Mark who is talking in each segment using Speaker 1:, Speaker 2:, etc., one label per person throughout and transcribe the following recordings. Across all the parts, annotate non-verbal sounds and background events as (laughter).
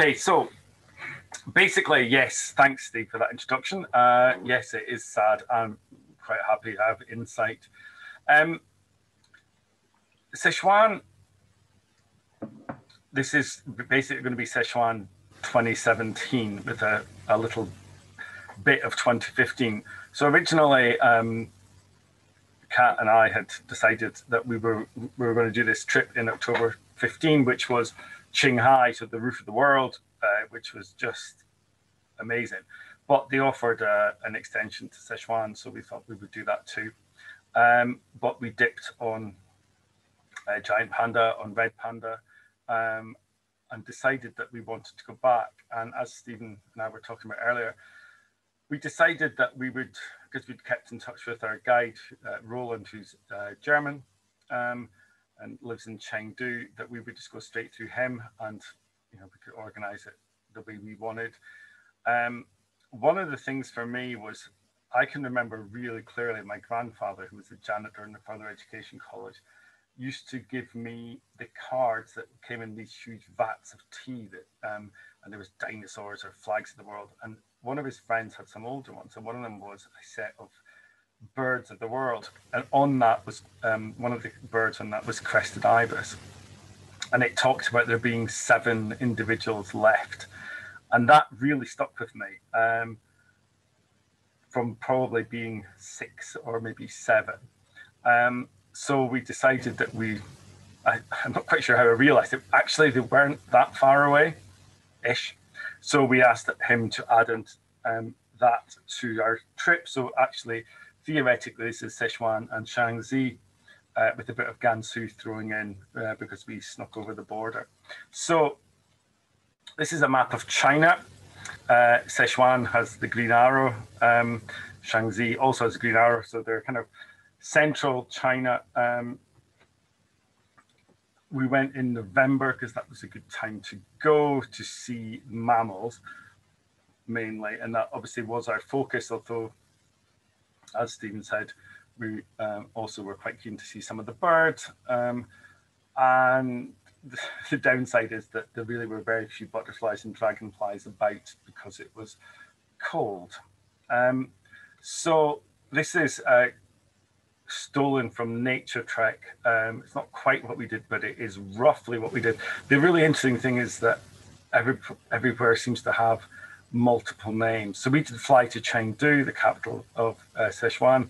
Speaker 1: Okay, so basically, yes, thanks, Steve, for that introduction. Uh, yes, it is sad. I'm quite happy to have insight. Um, Sichuan, this is basically going to be Sichuan 2017 with a, a little bit of 2015. So originally, um, Kat and I had decided that we were we were going to do this trip in October 15, which was Qinghai to the roof of the world, uh, which was just amazing. But they offered uh, an extension to Sichuan, so we thought we would do that too. Um, but we dipped on uh, Giant Panda, on Red Panda, um, and decided that we wanted to go back. And as Stephen and I were talking about earlier, we decided that we would, because we'd kept in touch with our guide, uh, Roland, who's uh, German um, and lives in Chengdu, that we would just go straight through him and you know we could organize it the way we wanted. Um, one of the things for me was I can remember really clearly my grandfather, who was a janitor in the further education college, used to give me the cards that came in these huge vats of tea that um, and there was dinosaurs or flags of the world. And one of his friends had some older ones, and one of them was a set of birds of the world. And on that was um, one of the birds on that was crested ibis. And it talked about there being seven individuals left. And that really stuck with me um, from probably being six or maybe seven. Um, so we decided that we, I, am not quite sure how I realized it, actually, they weren't that far away ish. So we asked him to add in, um, that to our trip. So actually, theoretically, this is Sichuan and Shaanxi uh, with a bit of Gansu throwing in uh, because we snuck over the border. So this is a map of China. Uh, Sichuan has the green arrow. Um, Shaanxi also has a green arrow. So they're kind of central China. Um, we went in November because that was a good time to go to see mammals mainly, and that obviously was our focus. Although, as Stephen said, we um, also were quite keen to see some of the birds. Um, and the, (laughs) the downside is that there really were very few butterflies and dragonflies about because it was cold. Um, so this is uh, stolen from Nature Trek. Um, it's not quite what we did, but it is roughly what we did. The really interesting thing is that every, everywhere seems to have multiple names. So we did fly to Chengdu, the capital of uh, Sichuan.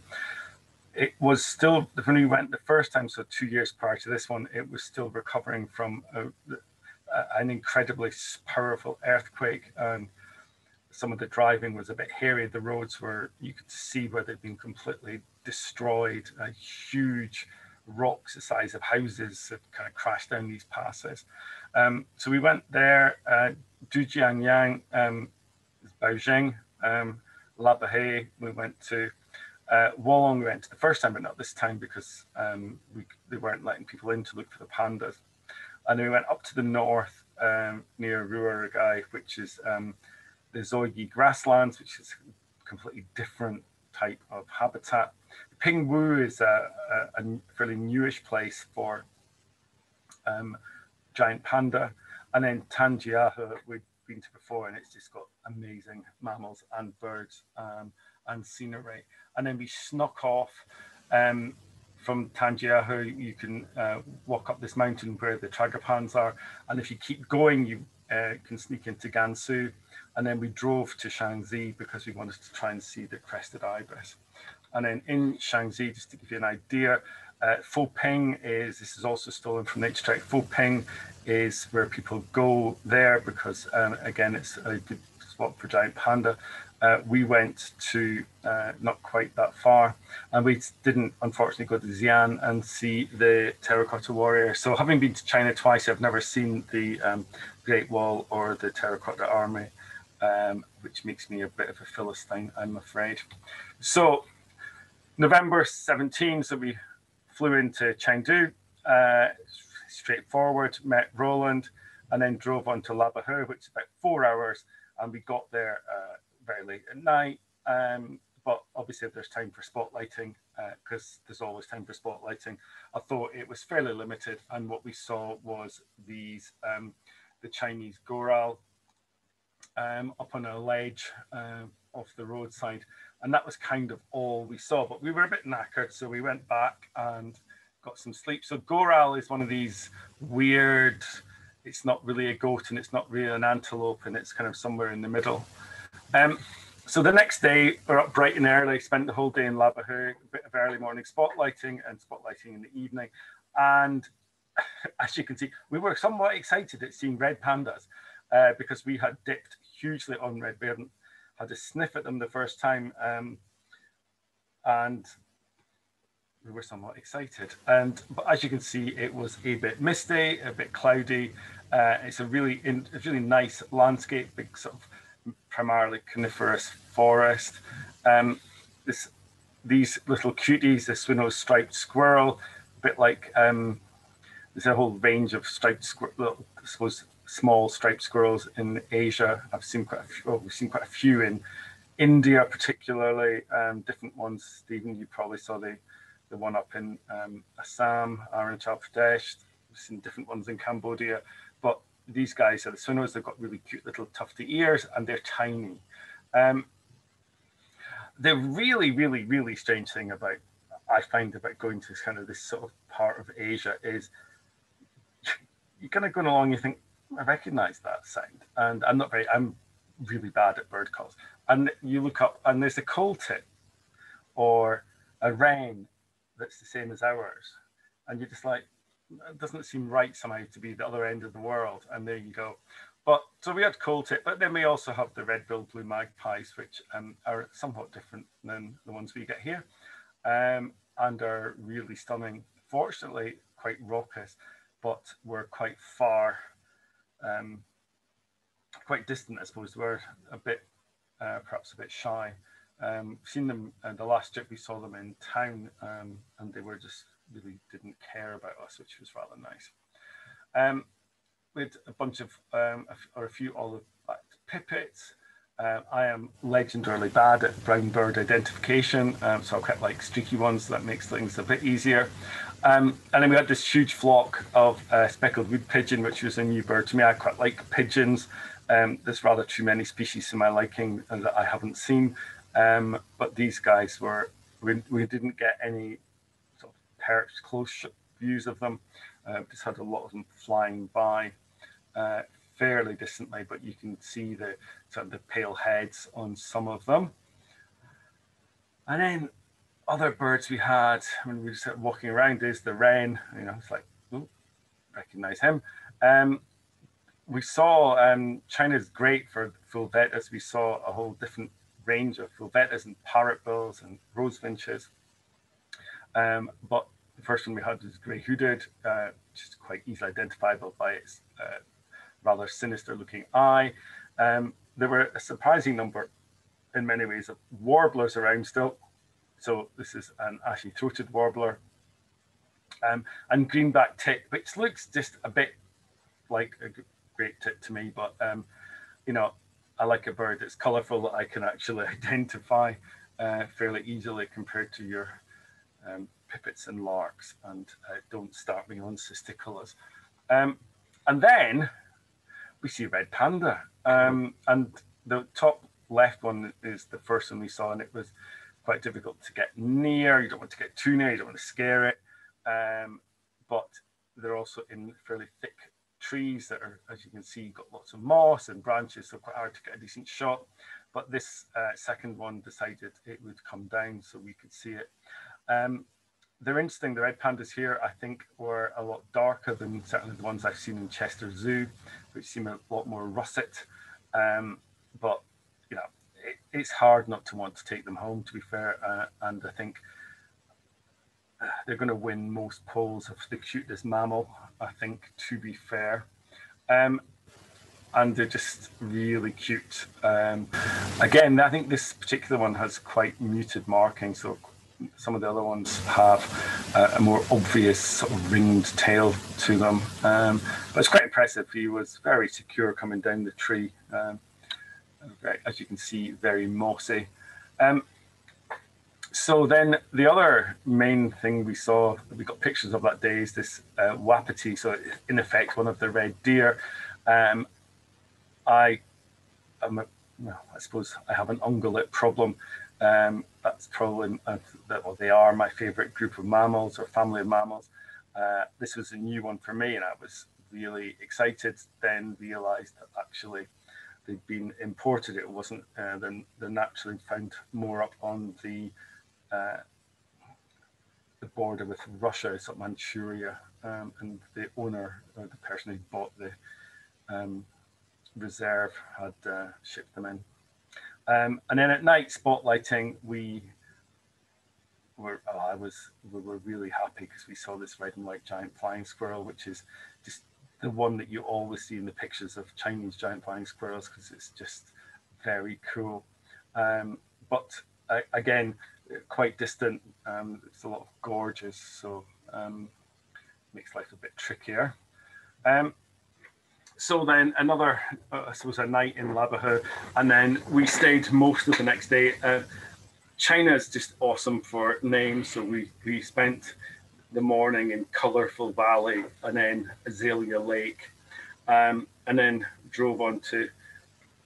Speaker 1: It was still, when we went the first time, so two years prior to this one, it was still recovering from a, a, an incredibly powerful earthquake. And some of the driving was a bit hairy. The roads were, you could see where they'd been completely destroyed. Uh, huge rocks the size of houses that kind of crashed down these passes. Um, so we went there, uh, Dujianyang, um, Baojing, um, Labahe, we went to uh, Wolong, we went to the first time, but not this time because um, we, they weren't letting people in to look for the pandas. And then we went up to the north um, near Ruaragai, which is um, the Zoigi grasslands, which is a completely different type of habitat. Pingwu is a, a, a fairly newish place for um, giant panda. And then Tanjiahe, we've been to before, and it's just got amazing mammals and birds um, and scenery. And then we snuck off um, from Tanjiahe. You can uh, walk up this mountain where the tragopans are. And if you keep going, you uh, can sneak into Gansu. And then we drove to Shaanxi because we wanted to try and see the crested ibis. And then in Shaanxi, just to give you an idea, uh, Foping is, this is also stolen from Nature Trek, Foping is where people go there because, um, again, it's a good spot for giant panda. Uh, we went to uh, not quite that far, and we didn't unfortunately go to Xi'an and see the terracotta warrior. So, having been to China twice, I've never seen the um, Great Wall or the terracotta army, um, which makes me a bit of a philistine, I'm afraid. So, November 17, so we flew into Chengdu, uh, straightforward, met Roland, and then drove on to Labahe, which is about four hours, and we got there uh, very late at night. Um, but obviously, there's time for spotlighting, because uh, there's always time for spotlighting, I thought it was fairly limited. And what we saw was these um, the Chinese goral, um, up on a ledge uh, off the roadside. And that was kind of all we saw. But we were a bit knackered, so we went back and got some sleep. So Goral is one of these weird, it's not really a goat and it's not really an antelope, and it's kind of somewhere in the middle. Um, so the next day, we're up bright and early, spent the whole day in Labahu, a bit of early morning spotlighting and spotlighting in the evening. And (sighs) as you can see, we were somewhat excited at seeing red pandas uh, because we had dipped hugely on red. Hadn't had a sniff at them the first time. Um, and we were somewhat excited. And but as you can see, it was a bit misty, a bit cloudy. Uh, it's a really, in, a really nice landscape, big sort of primarily coniferous forest. Um, this, these little cuties, the Swinhoe's striped squirrel, a bit like um, there's a whole range of striped squirrel, I suppose small striped squirrels in Asia. I've seen quite a few, oh, we've seen quite a few in India, particularly um, different ones. Stephen, you probably saw the the one up in um, Assam, Arunachal Pradesh. We've seen different ones in Cambodia, but these guys are the Swinhoes. They've got really cute little tufty ears and they're tiny. Um, the really, really, really strange thing about I find about going to kind of this sort of part of Asia is you're kind of going along, you think, I recognize that sound. And I'm not very, I'm really bad at bird calls. And you look up and there's a coal tit or a wren that's the same as ours. And you're just like, it doesn't seem right somehow to be the other end of the world. And there you go. But so we had coal tit, but then we also have the red-billed blue magpies, which um, are somewhat different than the ones we get here, um, and are really stunning. Fortunately, quite raucous, but we're quite far, um, quite distant, I suppose. We're a bit, uh, perhaps a bit shy. Um, seen them uh, the last trip we saw them in town, um, and they were just really didn't care about us, which was rather nice. Um, with a bunch of um, or a few olive backed pipits. Uh, I am legendarily bad at brown bird identification, um, so I've quite like streaky ones. So that makes things a bit easier. Um, and then we had this huge flock of uh, speckled wood pigeon, which was a new bird to me. I quite like pigeons. Um, there's rather too many species to my liking that I haven't seen. Um, but these guys were, we, we didn't get any sort of perched close views of them. Uh, just had a lot of them flying by uh, fairly distantly, but you can see the sort of the pale heads on some of them. And then other birds we had when we were walking around is the wren. You know, it's like, oh, recognize him. Um, we saw um, China's great for fulvettas. We saw a whole different range of fulvettas and parrotbills and rosefinches. Um, but the first one we had was grey hooded, uh, just quite easily identifiable by its uh, rather sinister looking eye. Um, there were a surprising number in many ways of warblers around still. So this is an ashy throated warbler. Um, and greenback tit, which looks just a bit like a great tit to me, but um, you know, I like a bird that's colourful that I can actually (laughs) identify uh, fairly easily compared to your um, pipits and larks and uh, don't start me on cisticolas. Um, and then we see a red panda. Um, and the top left one is the first one we saw, and it was quite difficult to get near. You don't want to get too near, you don't want to scare it. Um, but they're also in fairly thick trees that are, as you can see, got lots of moss and branches, so quite hard to get a decent shot. But this uh, second one decided it would come down so we could see it. Um, they're interesting. The red pandas here, I think, were a lot darker than certainly the ones I've seen in Chester Zoo, which seem a lot more russet. Um, but you know, it, it's hard not to want to take them home. To be fair, uh, and I think uh, they're going to win most polls of the cutest mammal. I think, to be fair. Um, and they're just really cute. Um, again, I think this particular one has quite muted marking, so some of the other ones have uh, a more obvious sort of ringed tail to them. Um, but it's quite impressive. He was very secure coming down the tree. Um, as you can see, very mossy. Um, so then the other main thing we saw, we got pictures of that day, is this uh, wapiti. So in effect, one of the red deer. Um, I I'm a, well, I suppose I have an ungulate problem. Um, that's probably, uh, well, they are my favorite group of mammals or family of mammals. Uh, this was a new one for me and I was really excited, then realized that actually they'd been imported. It wasn't, uh, they're, they're naturally found more up on the uh, the border with Russia, it's Manchuria, um, and the owner, or the person who bought the um, reserve, had uh, shipped them in. Um, and then at night, spotlighting, we were, oh, I was, we were really happy because we saw this red and white giant flying squirrel, which is just the one that you always see in the pictures of Chinese giant flying squirrels because it's just very cool. Um, but uh, again, quite distant. Um, it's a lot of gorges, so um, makes life a bit trickier. Um, so then another, uh, I suppose, a night in Labuhu, and then we stayed most of the next day. Uh, China is just awesome for names, so we we spent the morning in Colorful Valley and then Azalea Lake, um, and then drove on to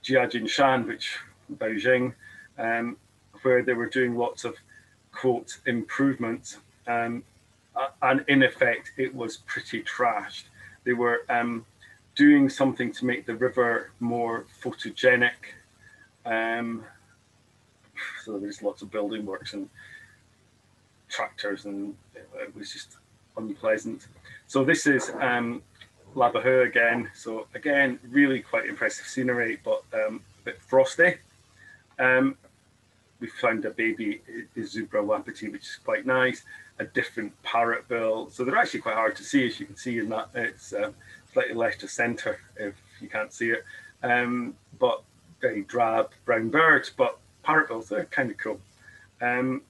Speaker 1: Jiajinshan, which Beijing, um, where they were doing lots of quote improvements, um, and in effect, it was pretty trashed. They were um, doing something to make the river more photogenic. Um, so there's lots of building works and tractors, and it was just unpleasant. So this is um, again. So again, really quite impressive scenery, but um, a bit frosty. Um, we found a baby Zebra wapiti, which is quite nice. A different parrot bill. So they're actually quite hard to see, as you can see in that. It's uh, slightly left to centre if you can't see it. Um, but very drab brown birds, but parrot bills, they're kind of cool. Um,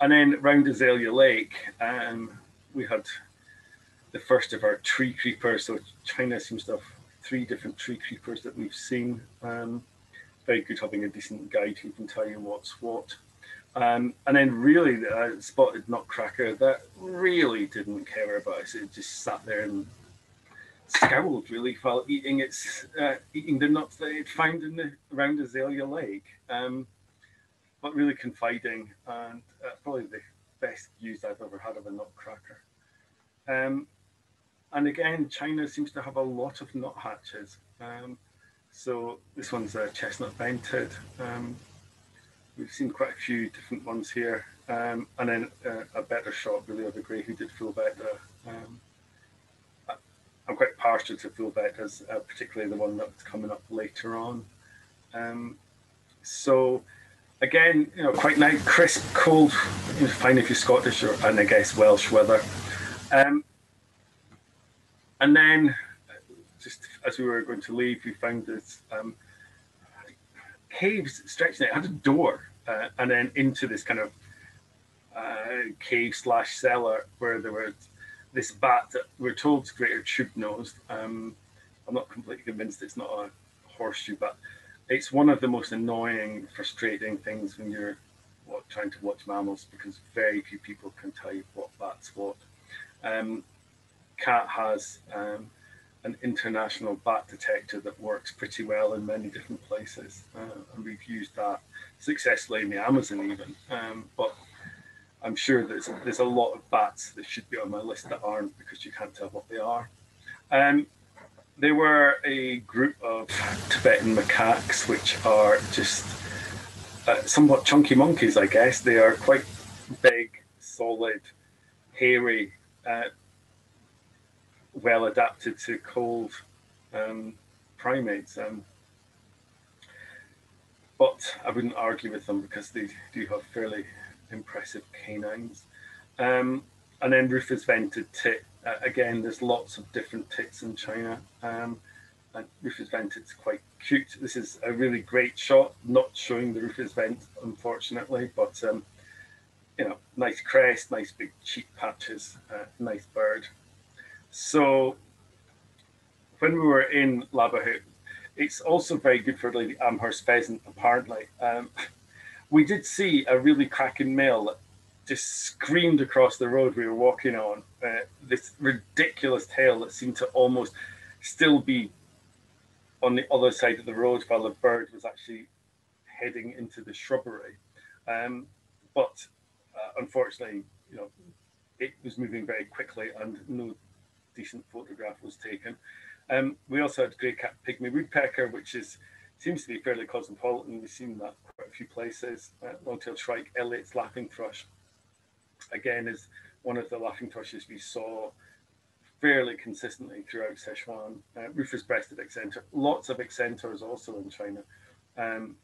Speaker 1: and then round Azalea Lake, um, we had the first of our tree creepers. So China seems to have three different tree creepers that we've seen. Um, very good having a decent guide who can tell you what's what. Um, and then really uh, spotted nutcracker that really didn't care about us. It just sat there and scowled really while eating its uh, eating the nuts that it found in the around Azalea Lake. Um, but really confiding and uh, probably the best views I've ever had of a nutcracker. Um, and again, China seems to have a lot of nuthatches. Um, so this one's a chestnut vented. Um, we've seen quite a few different ones here. Um, and then uh, a better shot really of the grey hooded fulvetta. Um, I'm quite partial to fulvettas, uh, particularly the one that's coming up later on. Um, so again, you know, quite nice, crisp, cold, fine if you're Scottish or, and I guess Welsh weather. Um, and then just as we were going to leave, we found this um, caves stretching. It had a door, uh, and then into this kind of uh, cave slash cellar where there was this bat that we're told is greater tube nosed. Um, I'm not completely convinced it's not a horseshoe, but it's one of the most annoying, frustrating things when you're what, trying to watch mammals because very few people can tell you what bat's what. Um, Kat has um, an international bat detector that works pretty well in many different places. Uh, and we've used that successfully in the Amazon even. Um, but I'm sure there's, there's a lot of bats that should be on my list that aren't because you can't tell what they are. Um, they were a group of Tibetan macaques, which are just uh, somewhat chunky monkeys, I guess. They are quite big, solid, hairy, uh, well adapted to cold um, primates. Um, but I wouldn't argue with them because they do have fairly impressive canines. Um, and then rufous vented tit. Uh, again, there's lots of different tits in China. Um, and rufous vented's quite cute. This is a really great shot, not showing the rufous vent, unfortunately, but um, you know, nice crest, nice big cheek patches, uh, nice bird. So when we were in Labuhu, it's also very good for the Amherst pheasant, apparently. Um, (laughs) we did see a really cracking male that just screamed across the road we were walking on. Uh, this ridiculous tail that seemed to almost still be on the other side of the road while the bird was actually heading into the shrubbery. Um, but uh, unfortunately, you know, it was moving very quickly and no decent photograph was taken. Um, we also had grey cap pygmy woodpecker, which is seems to be fairly cosmopolitan. We've seen that quite a few places. Uh, long-tailed shrike, Elliot's laughing thrush, again, is one of the laughing thrushes we saw fairly consistently throughout Sichuan. Uh, rufous-breasted accentor, lots of accentors also in China um,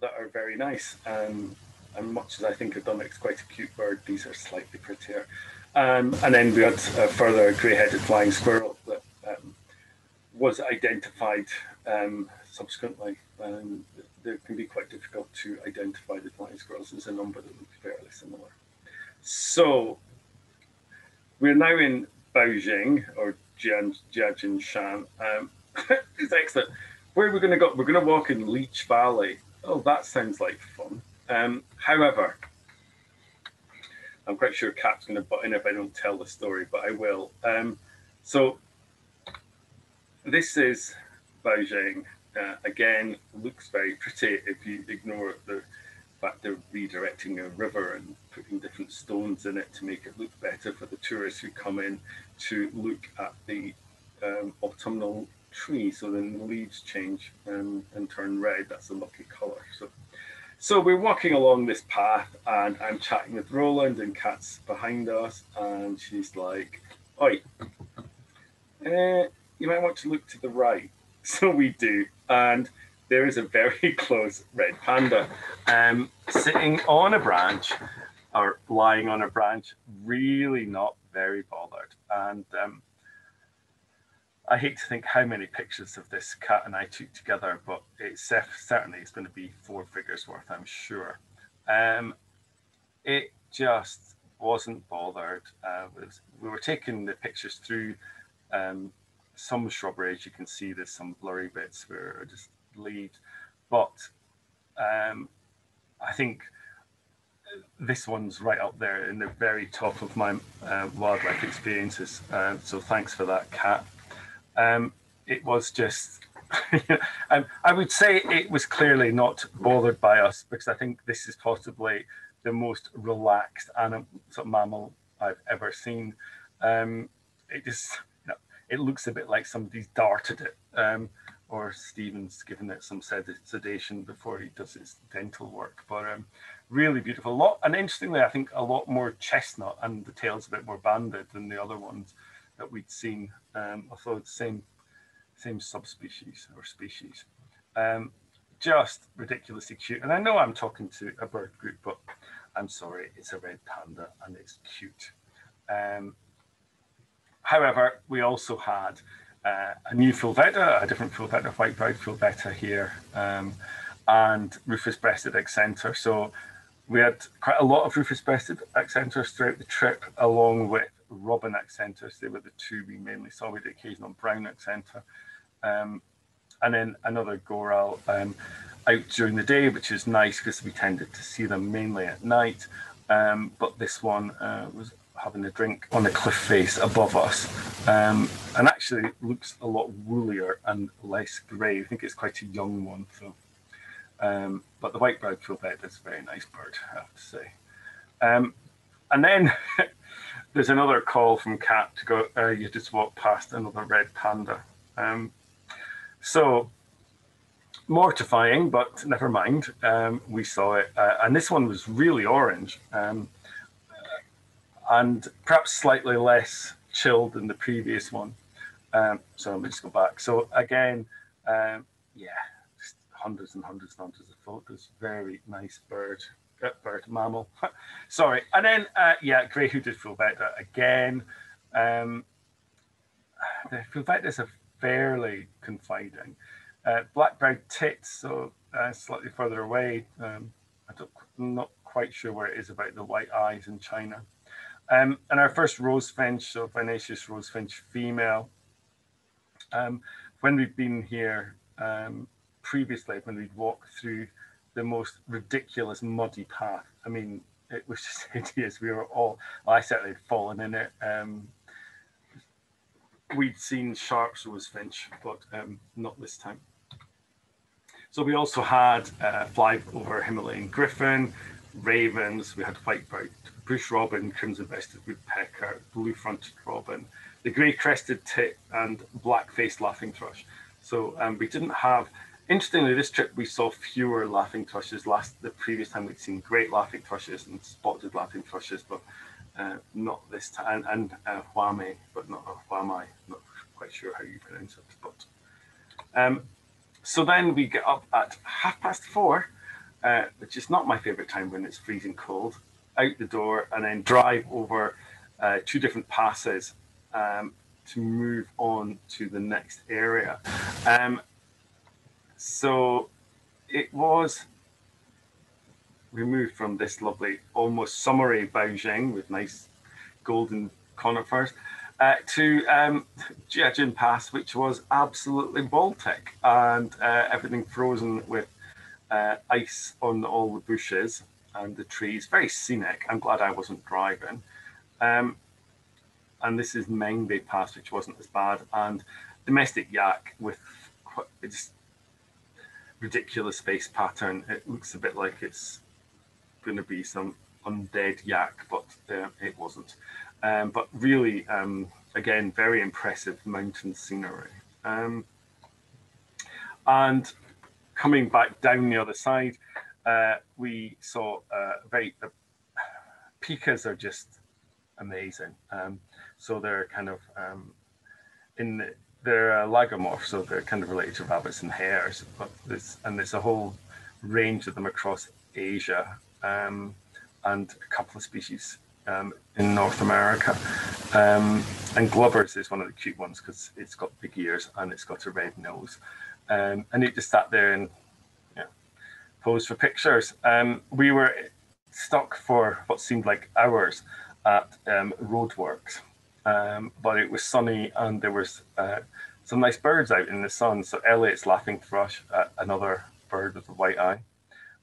Speaker 1: that are very nice. Um, and much as I think a dunnock's quite a cute bird, these are slightly prettier. Um, and then we had a further grey-headed flying squirrel that um, was identified um, subsequently. Um, they can be quite difficult to identify the flying squirrels. There's a number that looks fairly similar. So we're now in Baojing or Jian, Jiajin Shan. Um, (laughs) it's excellent. Where are we going to go? We're going to walk in Leech Valley. Oh, that sounds like fun. Um, however, I'm quite sure Kat's going to butt in if I don't tell the story, but I will. Um, so this is Baojing. Uh, again, looks very pretty if you ignore the fact they're redirecting a river and putting different stones in it to make it look better for the tourists who come in to look at the um, autumnal tree. So then the leaves change um, and turn red. That's a lucky color. So, so we're walking along this path, and I'm chatting with Roland, and Kat's behind us, and she's like, "Oi, uh, you might want to look to the right." (laughs) So we do, and there is a very (laughs) close red panda um, sitting on a branch or lying on a branch, really not very bothered. And um, I hate to think how many pictures of this Kat and I took together, but it's certainly it's going to be four figures worth, I'm sure. Um, it just wasn't bothered. Uh, was, we were taking the pictures through um, some shrubbery, as you can see, there's some blurry bits where I just leaves, but um, I think this one's right up there in the very top of my uh, wildlife experiences. Uh, so thanks for that, Kat. Um, it was just, (laughs) um, I would say it was clearly not bothered by us because I think this is possibly the most relaxed animal, sort of mammal I've ever seen. Um, it just, you know, it looks a bit like somebody's darted it. Um, or Stephen's given it some sedation before he does his dental work. But um, really beautiful. A lot, and interestingly, I think a lot more chestnut and the tail's a bit more banded than the other ones that we'd seen. Um, although it's same same subspecies or species. Um, just ridiculously cute. And I know I'm talking to a bird group, but I'm sorry, it's a red panda and it's cute. Um, however, we also had uh, a new Fulvetta, a different Fulvetta, white-browed Fulvetta here, um, and rufous-breasted accentor. So we had quite a lot of rufous-breasted accentors throughout the trip, along with robin accentors. They were the two we mainly saw with the occasional brown accentor. Um, and then another goral um, out during the day, which is nice because we tended to see them mainly at night. Um, but this one uh, was having a drink on the cliff face above us um, and actually looks a lot woolier and less grey. I think it's quite a young one. So, um, But the white-browed Fulvetta is a very nice bird, I have to say. Um, and then (laughs) there's another call from Kat to go, uh, you just walk past another red panda. Um, so mortifying, but never mind. Um, we saw it, uh, and this one was really orange. Um, and perhaps slightly less chilled than the previous one. Um, so let me just go back. So again, um, yeah, hundreds and hundreds and hundreds of photos. Very nice bird, bird mammal. (laughs) Sorry. And then, uh, yeah, grey hooded Fulvetta again. Um, the Fulvettas are fairly confiding. Uh, black-browed tits, so uh, slightly further away. Um, I'm not quite sure where it is about the white eyes in China. Um, and our first rose finch, so Vinaceous rose finch female, um, when we've been here um, previously, when we'd walked through the most ridiculous muddy path, I mean, it was just (laughs) hideous. We were all, well, I certainly had fallen in it. Um, we'd seen Sharpe's rose finch, but um, not this time. So we also had uh, fly over Himalayan griffon, ravens, we had white-browed bush robin, crimson-breasted woodpecker, blue-fronted robin, the grey-crested tit, and black-faced laughing thrush. So um, we didn't have, interestingly, this trip we saw fewer laughing thrushes. Last the previous time we'd seen great laughing thrushes and spotted laughing thrushes, but uh, not this time, and, and uh, Huame, but not uh, Huamai, not quite sure how you pronounce it. But um, so then we get up at half past four, uh, which is not my favorite time when it's freezing cold, out the door and then drive over uh, two different passes um, to move on to the next area. Um, so it was, removed from this lovely, almost summery Baojing with nice golden conifers uh, to um, Jiajin Pass, which was absolutely Baltic and uh, everything frozen with uh, ice on all the bushes and the trees. Very scenic. I'm glad I wasn't driving. Um, and this is Mengbei Pass, which wasn't as bad. And domestic yak with it's ridiculous face pattern. It looks a bit like it's going to be some undead yak, but uh, it wasn't. Um, but really, um, again, very impressive mountain scenery. Um, and coming back down the other side, uh, we saw uh, very uh, pikas are just amazing. Um, so they're kind of um, in the, they're uh, lagomorph, so they're kind of related to rabbits and hares. But there's and there's a whole range of them across Asia um, and a couple of species um, in North America. Um, and Glover's is one of the cute ones because it's got big ears and it's got a red nose. Um, and it just sat there and yeah, posed for pictures. Um, we were stuck for what seemed like hours at um, Roadworks, um, but it was sunny and there was uh, some nice birds out in the sun. So Elliot's laughing thrush, uh, another bird with a white eye,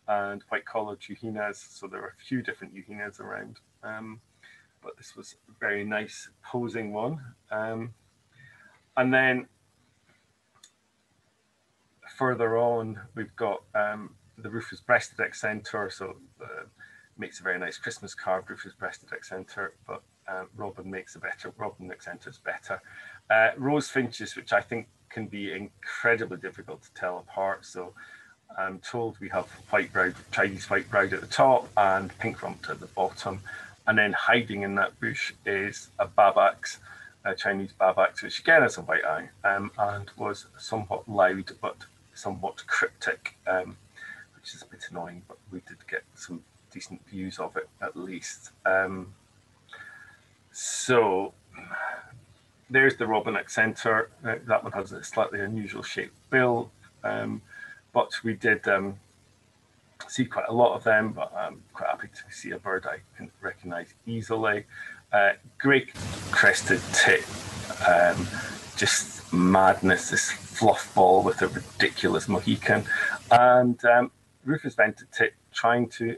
Speaker 1: and white collared yuhinas. So there were a few different yuhinas around. Um, but this was a very nice posing one. Um, and then further on, we've got um, the Rufous breasted accentor. So uh, makes a very nice Christmas card, Rufous breasted accentor, but uh, Robin makes a better, Robin accentor is better. Uh, rose finches, which I think can be incredibly difficult to tell apart. So I'm told we have white browed, Chinese white browed at the top and pink rumped at the bottom. And then hiding in that bush is a babax, a Chinese babax, which again has a white eye um, and was somewhat loud but somewhat cryptic, um, which is a bit annoying, but we did get some decent views of it at least. Um, so there's the Robin Accentor. Uh, that one has a slightly unusual shaped bill, um, but we did um, see quite a lot of them, but I'm quite happy to see a bird I can recognize easily. Uh, great crested tit, um, just madness, this fluff ball with a ridiculous Mohican. And um, Rufous vented tit trying to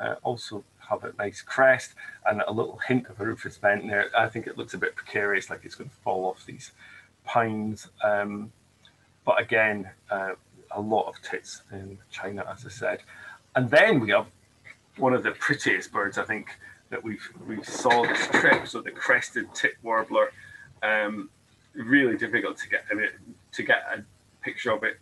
Speaker 1: uh, also have a nice crest and a little hint of a rufous vent there. I think it looks a bit precarious, like it's going to fall off these pines. Um, but again, uh, a lot of tits in China, as I said. And then we have one of the prettiest birds I think that we've we saw this trip. So the crested tit warbler, um, really difficult to get I mean, to get a picture of it.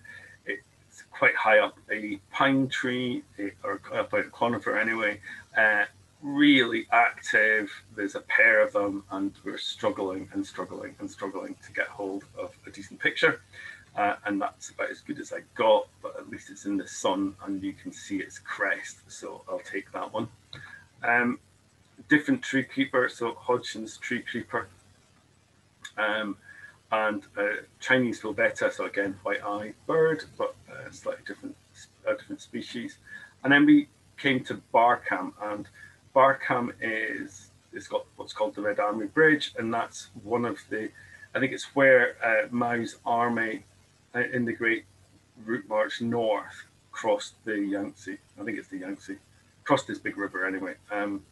Speaker 1: Quite high up a pine tree or up a conifer anyway. Uh, really active. There's a pair of them, and we're struggling and struggling and struggling to get hold of a decent picture uh, and that's about as good as I got, but at least it's in the sun and you can see its crest, so I'll take that one. Um, different tree creeper, so Hodgson's tree creeper, um, and uh, Chinese Fulvetta, so again, white eye bird, but uh, slightly different, uh, different species. And then we came to Barkam, and Barkam is it's got what's called the Red Army Bridge, and that's one of the, I think it's where uh, Mao's army uh, in the Great Route March north, crossed the Yangtze. I think it's the Yangtze, crossed this big river anyway. Um,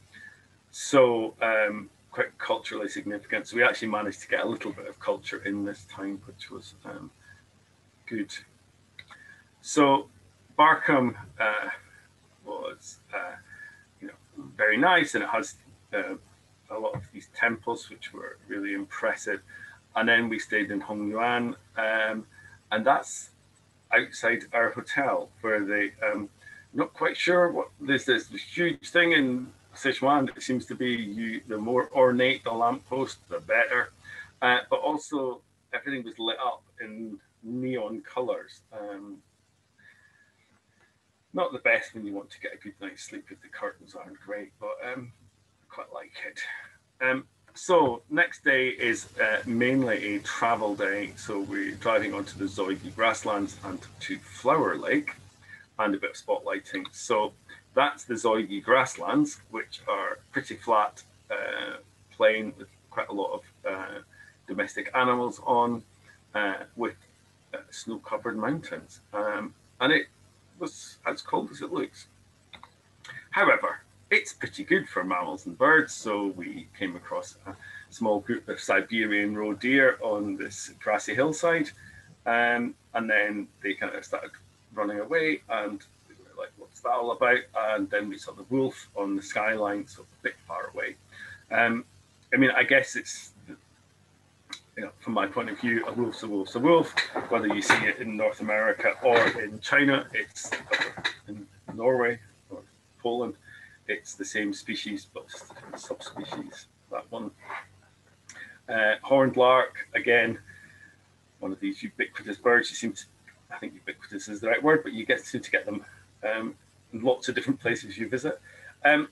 Speaker 1: so um, quite culturally significant. So we actually managed to get a little bit of culture in this time, which was um, good. So Barkam uh, was uh, you know very nice, and it has uh, a lot of these temples which were really impressive. And then we stayed in Hongyuan, um, and that's outside our hotel where they um, not quite sure what there's this huge thing in Sichuan. It seems to be you the more ornate the lamppost, the better. Uh, but also everything was lit up in neon colors. Um, not the best when you want to get a good night's sleep if the curtains aren't great, but um, I quite like it. Um, so next day is uh, mainly a travel day. So we're driving onto the Zoigi grasslands and to Flower Lake and a bit of spotlighting. So that's the Zoigi grasslands, which are pretty flat, uh, plain with quite a lot of uh, domestic animals on, uh, with uh, snow-covered mountains. Um, and it was as cold as it looks. However, it's pretty good for mammals and birds. So we came across a small group of Siberian roe deer on this grassy hillside. Um, and then they kind of started running away and we were like, what's that all about? And then we saw the wolf on the skyline, so a bit far away. Um, I mean, I guess it's, you know, from my point of view, a wolf's a wolf's a wolf. Whether you see it in North America or in China, it's in Norway or Poland, it's the same species, but subspecies. That one. Uh, horned lark, again, one of these ubiquitous birds. You seem to, I think ubiquitous is the right word, but you get to, to get them um, lots of different places you visit. Um,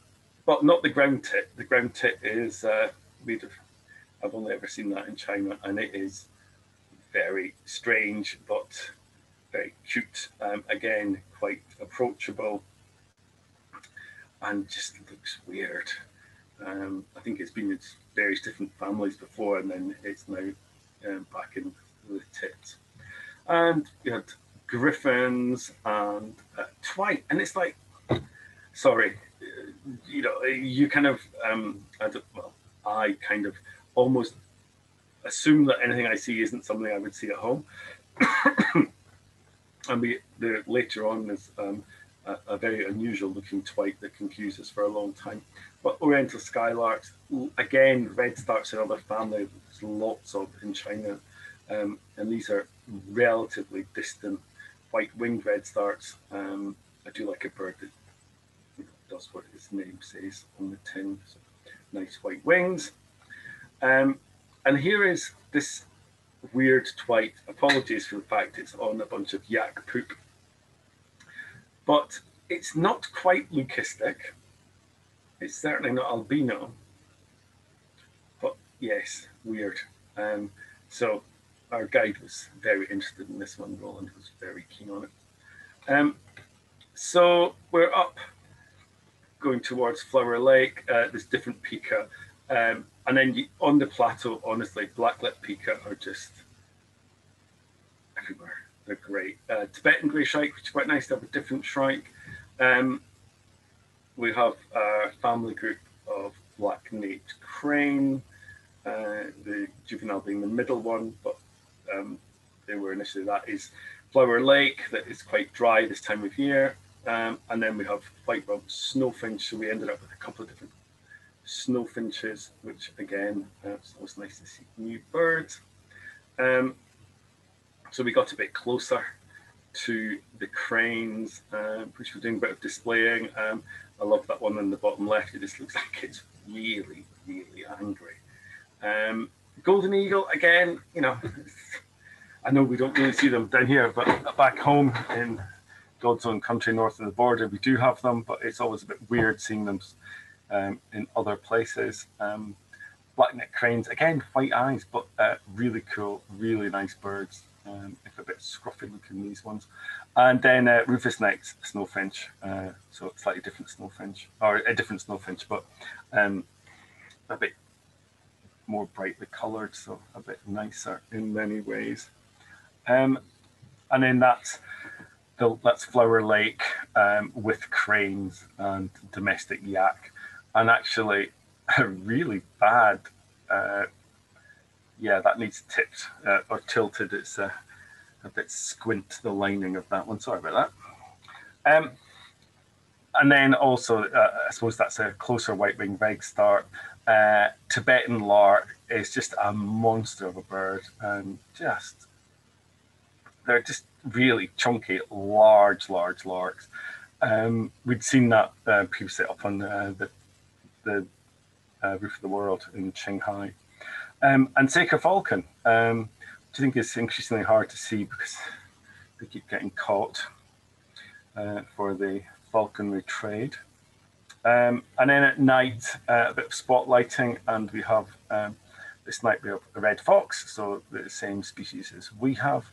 Speaker 1: but not the ground tit. The ground tit is, uh, we'd have, I've only ever seen that in China, and it is very strange, but very cute. Um, again, quite approachable and just looks weird. Um, I think it's been in various different families before, and then it's now um, back in the tits. And you had griffons and uh, twite, and it's like, sorry, you know, you kind of, um, I well, I kind of almost assume that anything I see isn't something I would see at home. (coughs) and we, the, later on, there's um, a, a, very unusual looking twite that confused us for a long time. But Oriental skylarks, again, red redstart's another family. There's lots of in China, um, and these are relatively distant white-winged redstarts. Um, I do like a bird that you know, does what its name says on the tin. So nice white wings. Um, and here is this weird twite. Apologies for the fact it's on a bunch of yak poop but it's not quite leucistic. It's certainly not albino, but yes, weird. Um, so our guide was very interested in this one. Roland was very keen on it. Um, so we're up, going towards Flower Lake. Uh, there's different pika, um, and then you, on the plateau, honestly, black-lipped pika are just everywhere. They're great. Uh, Tibetan grey shrike, which is quite nice to have a different shrike. Um, we have a family group of black-necked crane, uh, the juvenile being the middle one, but um, they were initially that is Flower Lake that is quite dry this time of year. Um, and then we have white rump snowfinch. So we ended up with a couple of different snowfinches, which again, uh, it's always nice to see new birds. Um, so we got a bit closer to the cranes, uh, which we're doing a bit of displaying. Um, I love that one in the bottom left. It just looks (laughs) like it's really, really angry. Um, golden eagle, again, you know, I know we don't really see them down here, but back home in God's own country north of the border, we do have them, but it's always a bit weird seeing them um, in other places. Um, black-necked cranes, again, white eyes, but uh, really cool, really nice birds um, if a bit scruffy looking these ones. And then uh, rufous necked snowfinch, uh, so slightly different snowfinch, or a different snowfinch, but um, a bit more brightly coloured, so a bit nicer in many ways. Um, and then that's the, that's Flower Lake um, with cranes and domestic yak, and actually (laughs) a really bad uh, yeah, that needs tipped uh, or tilted. It's a, a bit squint, the lining of that one. Sorry about that. Um, and then also, uh, I suppose that's a closer white-winged redstart. Uh, Tibetan lark is just a monster of a bird, and just they're just really chunky, large, large larks. Um, we'd seen that uh, previously up on uh, the the uh, roof of the world in Qinghai. Um, and Saker Falcon, um, which I think is increasingly hard to see because they keep getting caught uh, for the falconry trade. Um, and then at night, uh, a bit of spotlighting, and we have um, this night we have a red fox, so the same species as we have,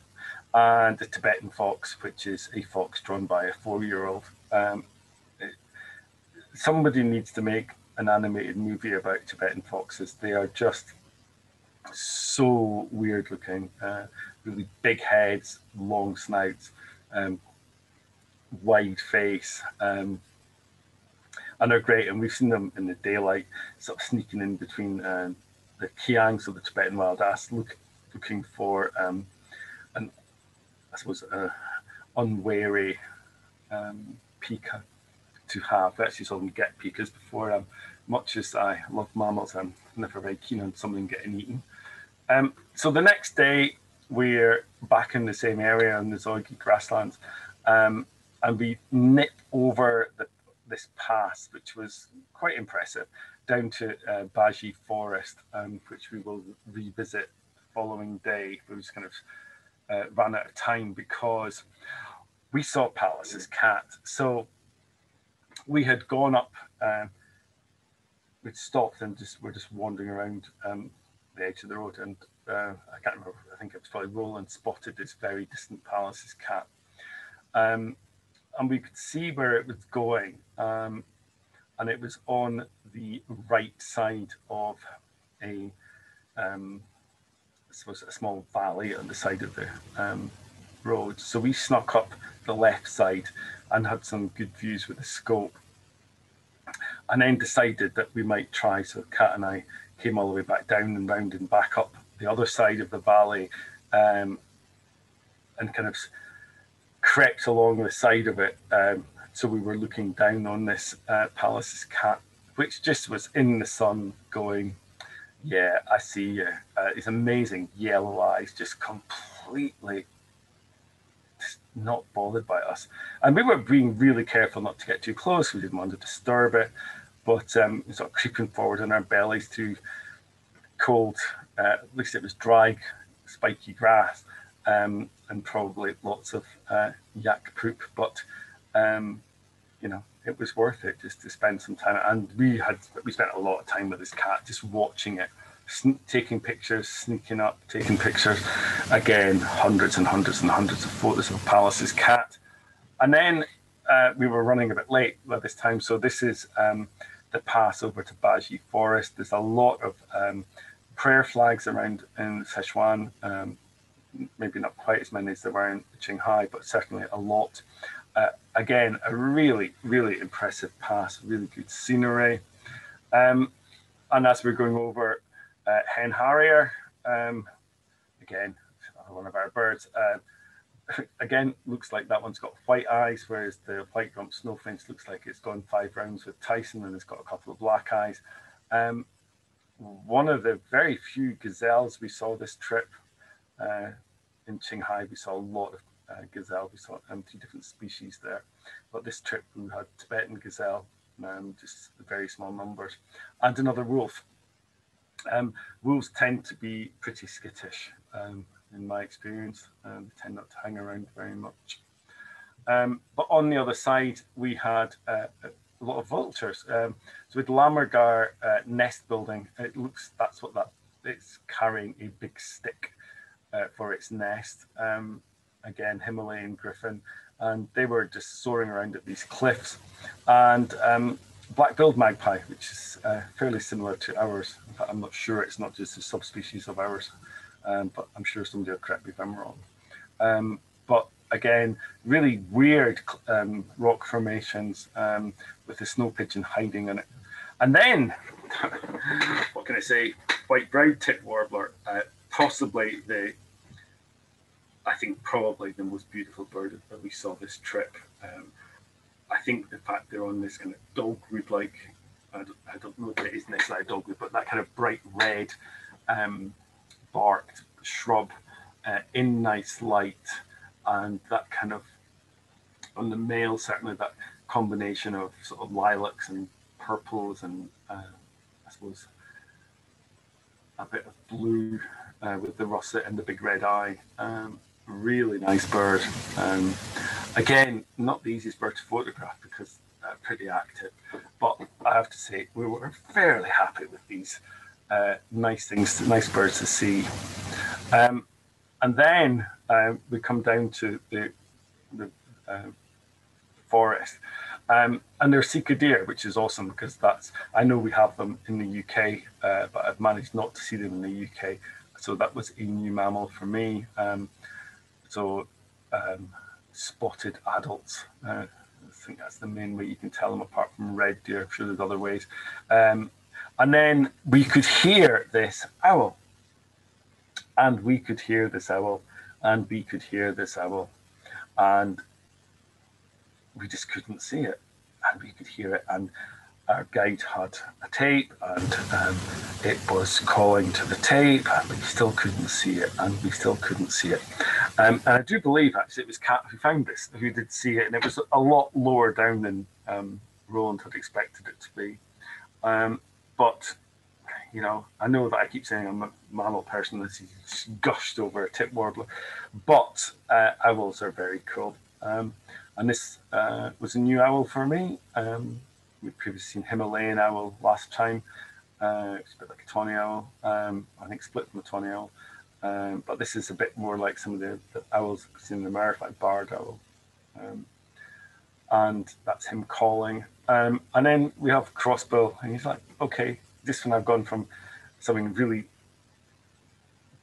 Speaker 1: and the Tibetan fox, which is a fox drawn by a four-year-old. Um, somebody needs to make an animated movie about Tibetan foxes. They are just so weird looking, uh, really big heads, long snouts, um, wide face, um, and they're great. And we've seen them in the daylight, sort of sneaking in between uh, the kiangs of the Tibetan wild ass, look, looking for um, an, I suppose, uh, unwary um, pika to have. We actually saw them get pikas before. Um, much as I love mammals, I'm never very keen on something getting eaten. Um, so the next day, we're back in the same area in the Zoygi grasslands, um, and we nip over the, this pass, which was quite impressive, down to uh, Baji Forest, um, which we will revisit the following day. We just kind of uh, ran out of time because we saw Pallas's cat. So we had gone up, uh, we'd stopped and just we're just wandering around um, the edge of the road, and uh, I can't remember. I think it was probably Roland spotted this very distant Pallas's cat, um, and we could see where it was going, um, and it was on the right side of a, um, I suppose, a small valley on the side of the um, road. So we snuck up the left side and had some good views with the scope. And then decided that we might try. So Kat and I came all the way back down and round and back up the other side of the valley um, and kind of crept along the side of it. Um, so we were looking down on this uh, Pallas's cat, which just was in the sun going, yeah, I see you. Uh, amazing yellow eyes just completely not bothered by us. And we were being really careful not to get too close. We didn't want to disturb it, but um, sort of creeping forward on our bellies through cold, uh, at least it was dry, spiky grass, um, and probably lots of uh, yak poop. But um, you know, it was worth it just to spend some time. And we had we spent a lot of time with this cat, just watching it, taking pictures, sneaking up, taking pictures. Again, hundreds and hundreds and hundreds of photos of Pallas's cat. And then uh, we were running a bit late by this time, so this is um, the pass over to Baji Forest. There's a lot of um, prayer flags around in Sichuan. Um, maybe not quite as many as there were in Qinghai, but certainly a lot. Uh, again, a really, really impressive pass, really good scenery. Um, and as we're going over uh, Hen Harrier, um, again, one of our birds, uh, (laughs) again, looks like that one's got white eyes, whereas the white rump snowfinch looks like it's gone five rounds with Tyson and it's got a couple of black eyes. Um, one of the very few gazelles we saw this trip uh, in Qinghai, we saw a lot of uh, gazelle. We saw um, two different species there. But this trip we had Tibetan gazelle, um, just very small numbers, and another wolf. Um, wolves tend to be pretty skittish, um, in my experience. Um, they tend not to hang around very much. Um, but on the other side, we had uh, a lot of vultures. Um, so with Lammergeier uh, nest building, it looks that's what that it's carrying a big stick uh, for its nest. Um, again, Himalayan griffon, and they were just soaring around at these cliffs. And um, black-billed magpie, which is uh, fairly similar to ours. I'm not sure it's not just a subspecies of ours, um, but I'm sure somebody will correct me if I'm wrong. Um, but again, really weird um, rock formations um, with the snow pigeon hiding in it. And then, (laughs) what can I say? White-browed tit warbler, uh, possibly the, I think probably the most beautiful bird that we saw this trip. Um, I think the fact they're on this kind of dogwood like, I don't, I don't know if it is necessarily dogwood, but that kind of bright red um, barked shrub uh, in nice light and that kind of on the male certainly that combination of sort of lilacs and purples and uh, I suppose a bit of blue uh, with the russet and the big red eye. Um, really nice bird. Um, again, not the easiest bird to photograph because they're pretty active, but I have to say we were fairly happy with these uh, nice things, nice birds to see. Um, and then um, we come down to the, the uh, forest. Um, and they're Sika deer, which is awesome because that's I know we have them in the UK, uh, but I've managed not to see them in the UK. So that was a new mammal for me. Um, so um, spotted adults. Uh, I think that's the main way you can tell them apart from red deer. I'm sure there's other ways. Um, and then we could hear this owl, and we could hear this owl, and we could hear this owl, and we just couldn't see it, and we could hear it, and our guide had a tape and um, it was calling to the tape and we still couldn't see it. And we still couldn't see it. Um, and I do believe actually it was Kat who found this who did see it. And it was a lot lower down than um, Roland had expected it to be. Um, but you know I know that I keep saying I'm a mammal person that's gushed over a tit warbler but uh, owls are very cool. Um, and this uh, was a new owl for me um, we've previously seen Himalayan owl last time. Uh, it's a bit like a tawny owl. Um, I think split from a tawny owl. Um, but this is a bit more like some of the, the owls seen in America, like barred owl. Um, and that's him calling. Um, and then we have crossbill, and he's like, okay, this one I've gone from something really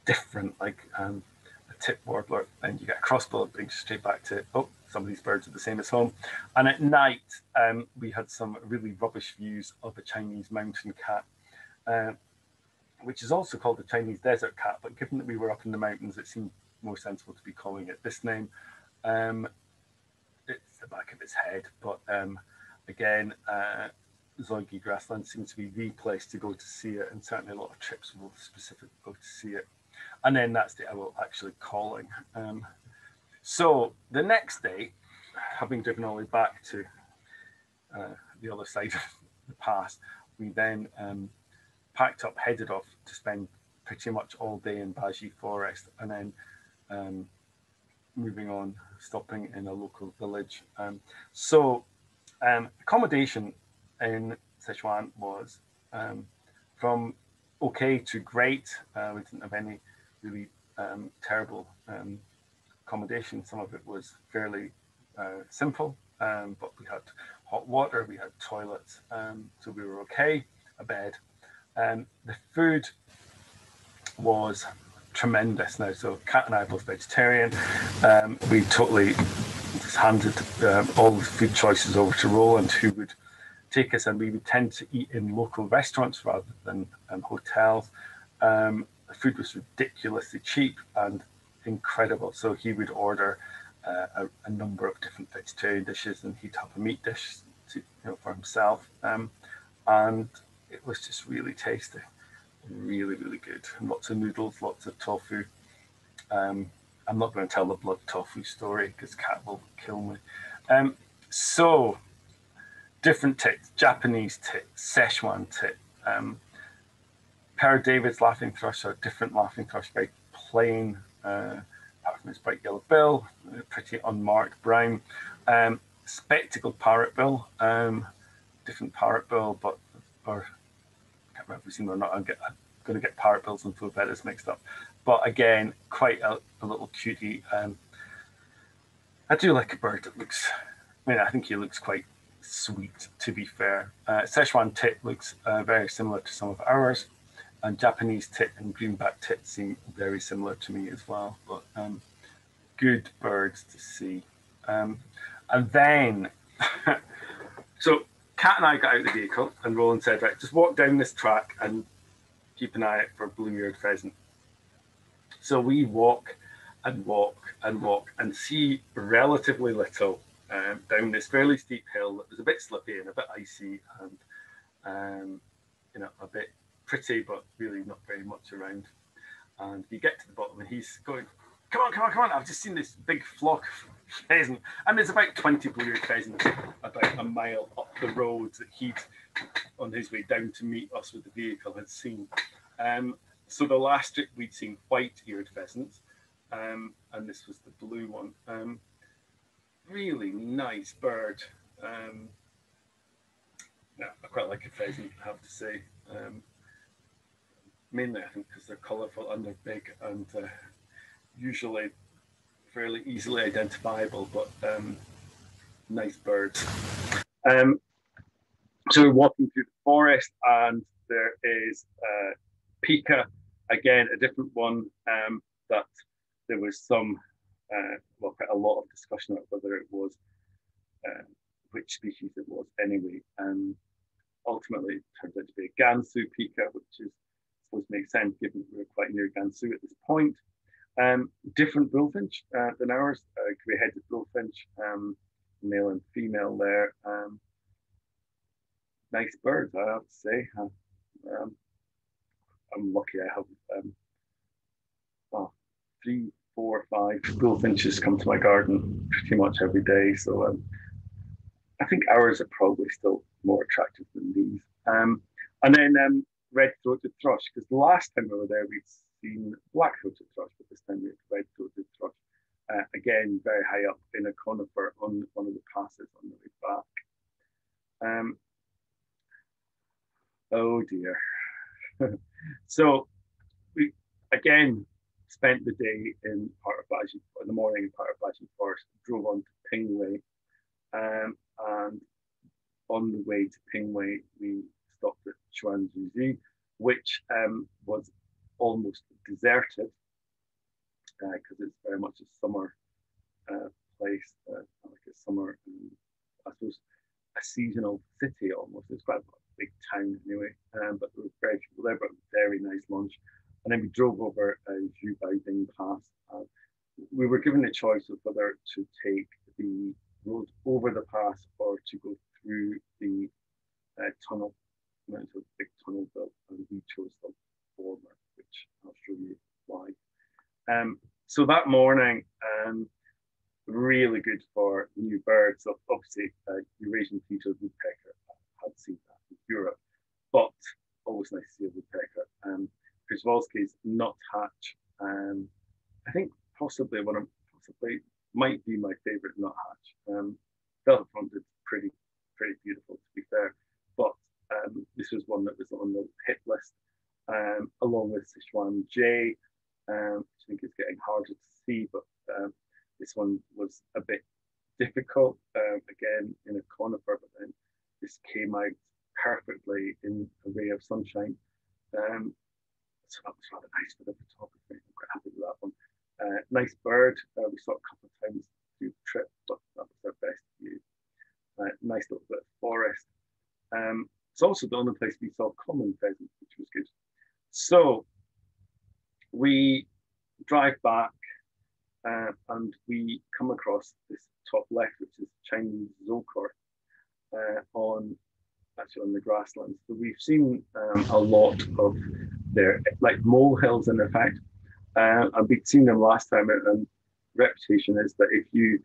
Speaker 1: different, like um, a tit warbler, and you get a crossbill, brings you straight back to, oh, some of these birds are the same as home. And at night, um, we had some really rubbish views of a Chinese mountain cat, uh, which is also called the Chinese desert cat. But given that we were up in the mountains, it seemed more sensible to be calling it this name. Um, it's the back of its head, but um, again, uh, grassland seems to be the place to go to see it, and certainly a lot of trips will specifically go to see it. And then that's the owl actually calling. Um, so the next day, having driven all the way back to uh, the other side of the pass, we then um, packed up, headed off to spend pretty much all day in Baji Forest, and then um, moving on, stopping in a local village. Um, so um, accommodation in Sichuan was um, from okay to great. Uh, we didn't have any really um, terrible accommodation. Some of it was fairly uh, simple, um, but we had hot water, we had toilets, um, so we were okay. A bed. Um, the food was tremendous now. So Kat and I both vegetarian. Um, we totally just handed um, all the food choices over to Roland, who would take us, and we would tend to eat in local restaurants rather than um, hotels. The food was ridiculously cheap, and incredible. So he would order uh, a, a, number of different vegetarian dishes, and he'd have a meat dish to, you know, for himself. Um, and it was just really tasty, really, really good. And lots of noodles, lots of tofu. Um, I'm not going to tell the blood tofu story because Kat will kill me. Um, so, different tips: Japanese tit, Szechuan tit. Um, Père David's laughing thrush are different laughing thrush, very plain uh, apart from its bright yellow bill, pretty unmarked brown. Um, spectacled parrotbill, um, different parrotbill, but or I can't remember if we've seen or not. I'm, going to get parrotbills and feathers mixed up. But again, quite a, a little cutie. Um, I do like a bird that looks. I mean, I think he looks quite sweet. To be fair, uh, Szechuan tit looks uh, very similar to some of ours and Japanese tit and greenback tit seem very similar to me as well. But um, good birds to see. Um, and then, (laughs) so Kat and I got out of the vehicle, and Roland said, "Right, just walk down this track and keep an eye out for blue-eared pheasant." So we walk and walk and walk and see relatively little um, down this fairly steep hill that was a bit slippy and a bit icy and um, you know a bit pretty, but really not very much around. And you get to the bottom, and he's going, "Come on, come on, come on! I've just seen this big flock of pheasant, and there's about 20 blue-eared pheasants about a mile up the road that he'd, on his way down to meet us with the vehicle, had seen. Um, so the last trip we'd seen white-eared pheasants, um, and this was the blue one. Um, really nice bird. Um, yeah, I quite like a pheasant, I have to say. Um, mainly, I think, because they're colourful and they're big and uh, usually fairly easily identifiable, but um, nice birds. Um, so we're walking through the forest, and there is uh, Pika, again, a different one um, that there was some, uh, well, a lot of discussion about whether it was uh, which species it was anyway. Um, ultimately, it turns out to be a Gansu Pika, which is supposed to make sense given we're quite near Gansu at this point. Um, different bullfinch uh, than ours, uh, grey-headed bullfinch, um, male and female there. Um, nice birds, I have to say. Uh, um, I'm lucky I have um, well, three, four, five bullfinches come to my garden pretty much every day. So um, I think ours are probably still more attractive than these. And then red-throated thrush, because the last time we were there, we'd seen black-throated thrush, but this time we had red-throated thrush. Uh, again, very high up in a conifer on one of the passes on the way back. Um, oh dear. (laughs) so we again spent the day in part of Baji, the morning in part of Baji Forest, drove on to Pingway, um, and on the way to Pingway, we stopped at Chuanzhusi, which um, was almost deserted because uh, it's very much a summer uh, place, uh, like a summer, um, I suppose, a seasonal city almost. It's quite a big town anyway, um, but there was very people there, but very nice lunch. And then we drove over uh, Zhubaiding Pass. We were given the choice of whether to take the road over the pass or to go through the uh, tunnel. It's a big tunnel built, and we chose the former, which I'll show you why. Um, so that morning, um, really good for new birds. So obviously, uh, Eurasian featured woodpecker. I had seen that in Europe, but always nice to see a woodpecker. Um, Przewalski's nut hatch. Um, I think possibly one of possibly might be my favorite nut hatch. Um, fronted, pretty pretty beautiful to be fair, um, this was one that was on the hit list um, along with Sichuan jay, um, which I think is getting harder to see, but um, this one was a bit difficult. Um, again, in a conifer, but then this came out perfectly in a ray of sunshine. Um, so that was rather nice for the photography. I'm quite happy with that one. Uh, nice bird. Uh, we saw a couple of times through the trip, but that was our best view. Uh, nice little bit of forest. Um, it's also the only place we saw common pheasants, which was good. So we drive back uh, and we come across this top left, which is Chinese zocor uh, on actually on the grasslands. So we've seen um, a lot of their like molehills in effect. Uh, and we'd seen them last time, and reputation is that if you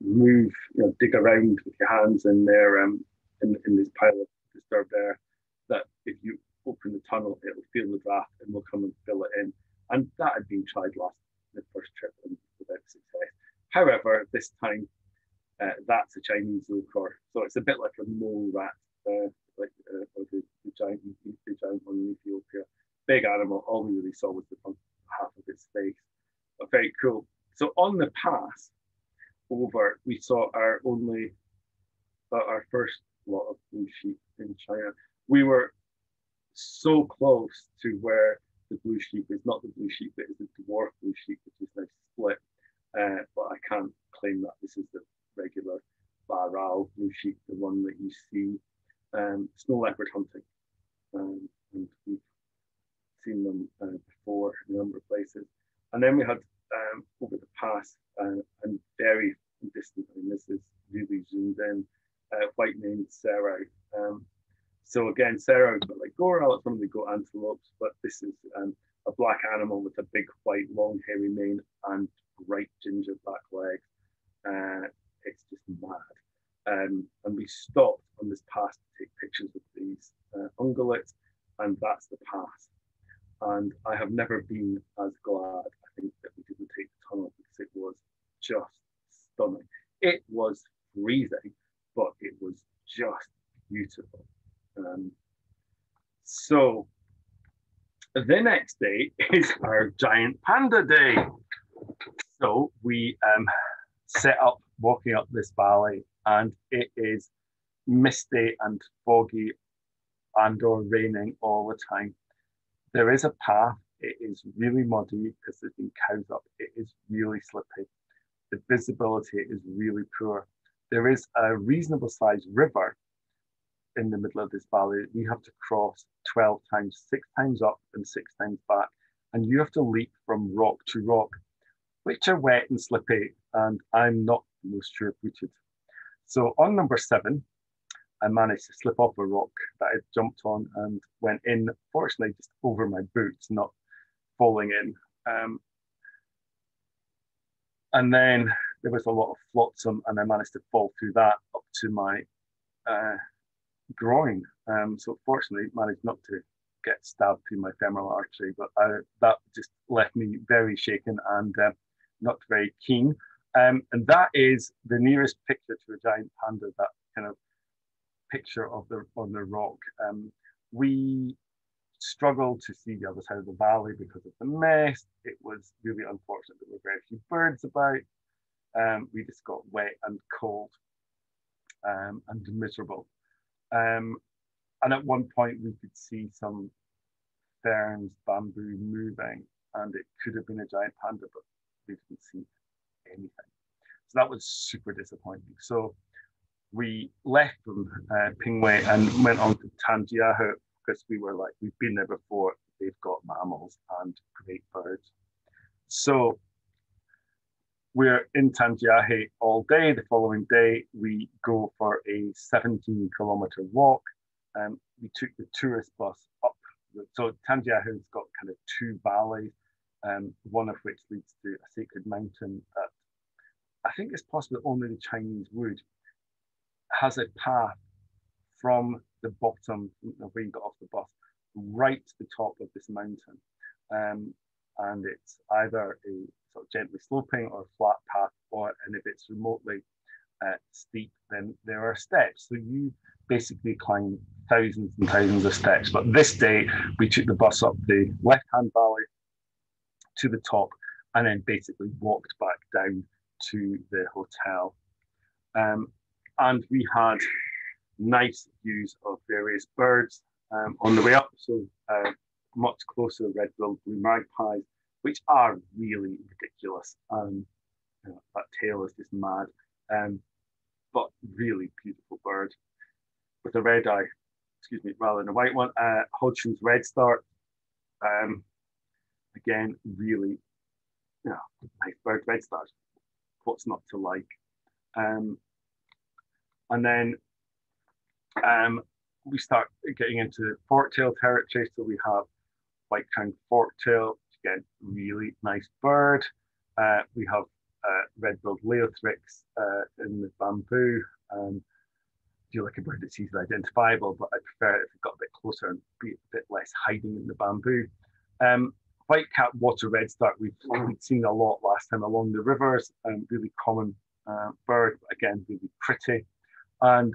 Speaker 1: move, you know, dig around with your hands in there, um, in, in this pile of disturbed air, that if you open the tunnel, it'll feel the draft and will come and fill it in. And that had been tried last the first trip and without success. However, this time uh, that's a Chinese zocor, so it's a bit like a mole rat, uh, like uh, the, the, giant, the giant one in Ethiopia. Big animal. All we really saw was the front half of its face. But very cool. So on the pass over, we saw our only, uh, our first lot of blue sheep in China. We were so close to where the blue sheep is not the blue sheep, but it is the dwarf blue sheep, which is now split. Uh, but I can't claim that this is the regular Bharal blue sheep, the one that you see um, snow leopard hunting. Um, and we've seen them uh, before in a number of places. And then we had um, over the pass uh, and very distant I and this is really zoomed in, uh, white-maned serow. Um, so again, serow, but like goral, it's one of the goat antelopes, but this is um, a black animal with a big white, long, hairy mane and bright ginger black legs. Uh, it's just mad. Um, and we stopped on this path to take pictures of these uh, ungulates, and that's the path. And I have never been as glad, I think, that we didn't take the tunnel because it was just stunning. It was freezing, but it was just beautiful. Um, so the next day (laughs) is our giant panda day. So we um, set up walking up this valley, and it is misty and foggy and or raining all the time. There is a path. It is really muddy because there's been cows up. It is really slippy. The visibility is really poor. There is a reasonable sized river in the middle of this valley. We have to cross 12 times, six times up and six times back. And you have to leap from rock to rock, which are wet and slippy. And I'm not the most sure footed. So on number seven, I managed to slip off a rock that I jumped on and went in, fortunately, just over my boots, not falling in. Um, and then there was a lot of flotsam, and I managed to fall through that up to my uh, groin. Um, so fortunately, managed not to get stabbed through my femoral artery, but I, that just left me very shaken and uh, not very keen. Um, and that is the nearest picture to a giant panda, that kind of picture of the on the rock. Um, we struggled to see the other side of the valley because of the mist. It was really unfortunate that there were very few birds about. Um, we just got wet and cold um, and miserable. Um, and at one point, we could see some ferns, bamboo moving, and it could have been a giant panda, but we didn't see anything. So that was super disappointing. So we left from uh, Pingwei and went on to Tangjiahe because we were like, we've been there before. They've got mammals and great birds. So we're in Tangjiahe all day. The following day, we go for a 17 kilometer walk. Um, we took the tourist bus up. So Tangjiahe's got kind of two valleys, um, one of which leads to a sacred mountain that I think is possibly only the Chinese would, has a path from the bottom, where you got off the bus, right to the top of this mountain. Um, and it's either a sort of gently sloping or flat path, or and if it's remotely uh, steep, then there are steps. So you basically climb thousands and thousands of steps. But this day, we took the bus up the left-hand valley to the top, and then basically walked back down to the hotel. Um, and we had nice views of various birds um, on the way up. So uh, much closer red-billed blue magpies, which are really ridiculous. Um, you know, that tail is just mad, um, but really beautiful bird with a red eye, excuse me, rather than a white one. Uh, Hodgson's redstart, um, again, really you know, nice bird, redstart. What's not to like? Um, and then um, we start getting into forktail territory. So we have white crowned forktail, again, really nice bird. Uh, we have uh, red-billed Leiothrix uh, in the bamboo. Um, feel like a bird that's easily identifiable, but I prefer it if it got a bit closer and be a bit less hiding in the bamboo. Um, white cap water redstart, we've, we've seen a lot last time along the rivers, um, really common uh, bird, again, really pretty. And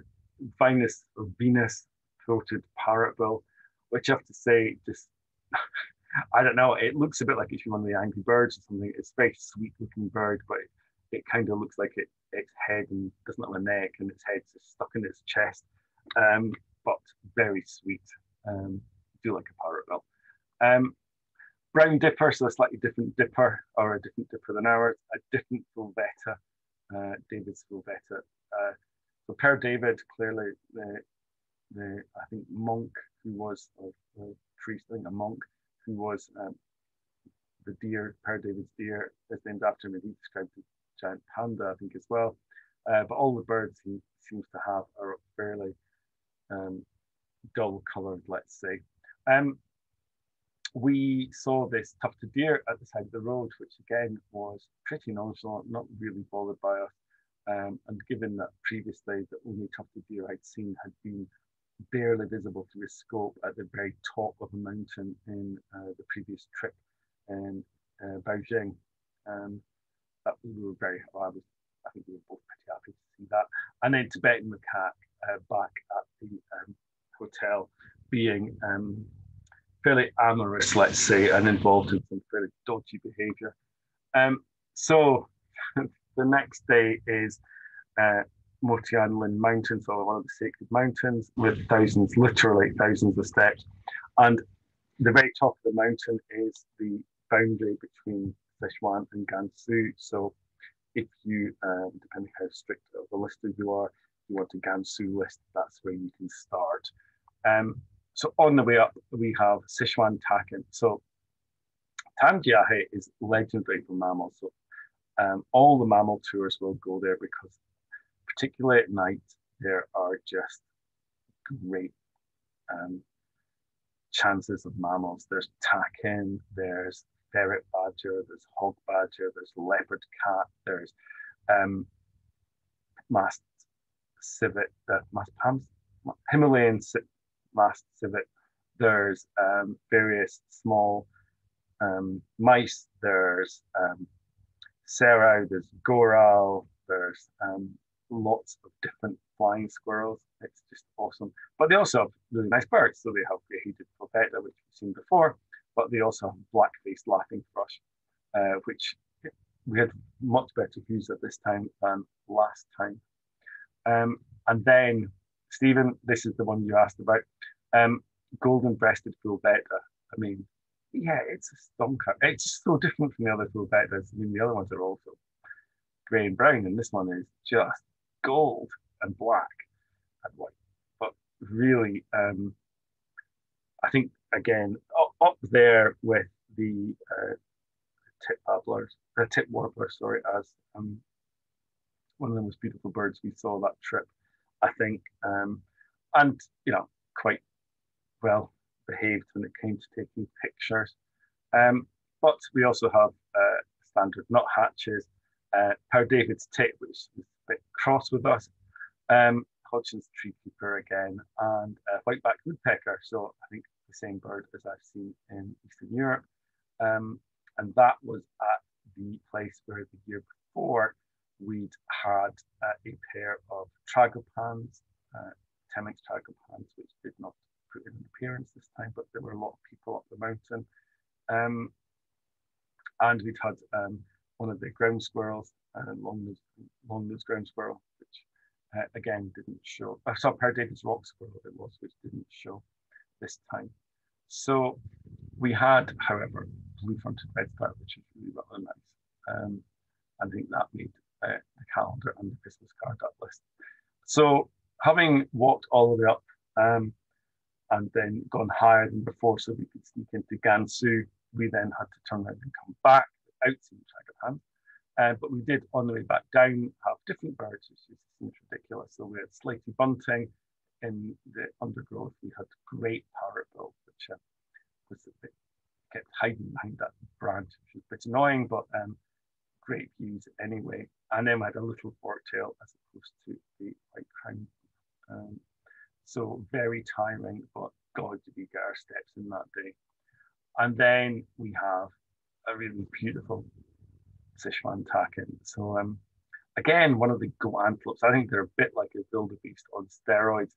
Speaker 1: Vinus or Venus throated parrotbill, which I have to say, just (laughs) I don't know. It looks a bit like it's from one of the angry birds or something. It's a very sweet looking bird, but it, it kind of looks like it its head and doesn't have a neck and its head's stuck in its chest. Um, but very sweet. Um, do like a parrotbill. Um, brown dipper, so a slightly different dipper or a different dipper than ours. A different Fulvetta, uh, David's Fulvetta. Uh, so Père David, clearly the the I think monk who was priest, I think a monk who was um, the deer, Père David's deer is named after him. and He described the giant panda, I think, as well. uh, but all the birds he seems to have are fairly um, dull coloured, let's say. Um, we saw this tufted deer at the side of the road, which again was pretty nonchalant, not really bothered by us. Um, and given that previously the only tufted deer I'd seen had been barely visible through a scope at the very top of a mountain in uh, the previous trip in uh, Baojing. Um, we were very, well, I was, I think we were both pretty happy to see that. And then Tibetan macaque uh, back at the um, hotel being um, fairly amorous, let's say, and involved in some fairly dodgy behavior. Um, so (laughs) the next day is uh, Motianling Mountain, so one of the sacred mountains with thousands, literally thousands of steps. And the very top of the mountain is the boundary between Sichuan and Gansu. So if you, um, depending how strict of a lister you are, you want a Gansu list, that's where you can start. Um, so on the way up, we have Sichuan Takin. So Tangjiahe is legendary for mammals. So um, all the mammal tours will go there because, particularly at night, there are just great um, chances of mammals. There's takin, there's ferret badger, there's hog badger, there's leopard cat, there's um, masked civet, uh, masked pams, Himalayan masked civet. There's um, various small um, mice. There's um. There's goral. There's um, lots of different flying squirrels. It's just awesome. But they also have really nice birds. So they have grey-headed fulvetta, which we've seen before, but they also have black-faced laughing thrush, uh, which we had much better views at this time than last time. Um, and then, Stephen, this is the one you asked about. Um, golden breasted fulvetta. I mean, yeah, it's a stonker. It's so different from the other fulvettas. I mean, the other ones are also grey and brown, and this one is just gold and black and white. But really, um, I think again up, up there with the uh, tip babblers, the tit warblers, sorry, as um, one of the most beautiful birds we saw that trip. I think, um, and you know, quite well behaved when it came to taking pictures. Um, but we also have uh, standard nuthatches, uh, David's tit, which is bit cross with us, um, Hodgson's treecreeper again, and uh, whiteback woodpecker. So I think the same bird as I've seen in Eastern Europe. Um, and that was at the place where the year before we'd had uh, a pair of tragopans, uh, Temminck's tragopans, which did not put in an appearance this time, but there were a lot of people up the mountain. Um, and we'd had um, one of the ground squirrels, uh, long nose ground squirrel, which uh, again didn't show. I saw David's rock squirrel it was, which didn't show this time. So we had, however, blue-fronted redstart, which is really rather nice. Um, I think that made uh, the calendar and the Christmas card that list. So having walked all the way up, um, and then gone higher than before so we could sneak into Gansu. We then had to turn around and come back without seeing Tragopan. Uh, but we did on the way back down have different birds, which seems ridiculous. So we had slaty bunting in the undergrowth. We had great parrotbill, which uh, was a bit kept hiding behind that branch, which was a bit annoying, but um, great views anyway. And then we had a little forktail as opposed to the white crown. Um, so very tiring, but God, did we get our steps in that day. And then we have a really beautiful Sichuan takin. So um, again, one of the goat antelopes. I think they're a bit like a wildebeest on steroids,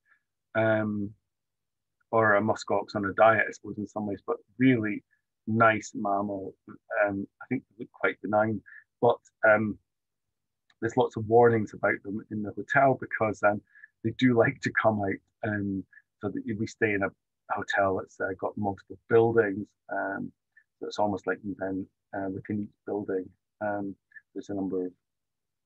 Speaker 1: um, or a muskox on a diet, I suppose, in some ways. But really nice mammal. Um, I think they look quite benign, but um, there's lots of warnings about them in the hotel because um, they do (laughs) like to come out um, so that we stay in a hotel that's uh, got multiple buildings. Um, so it's almost like then uh, within each building, um, there's a number of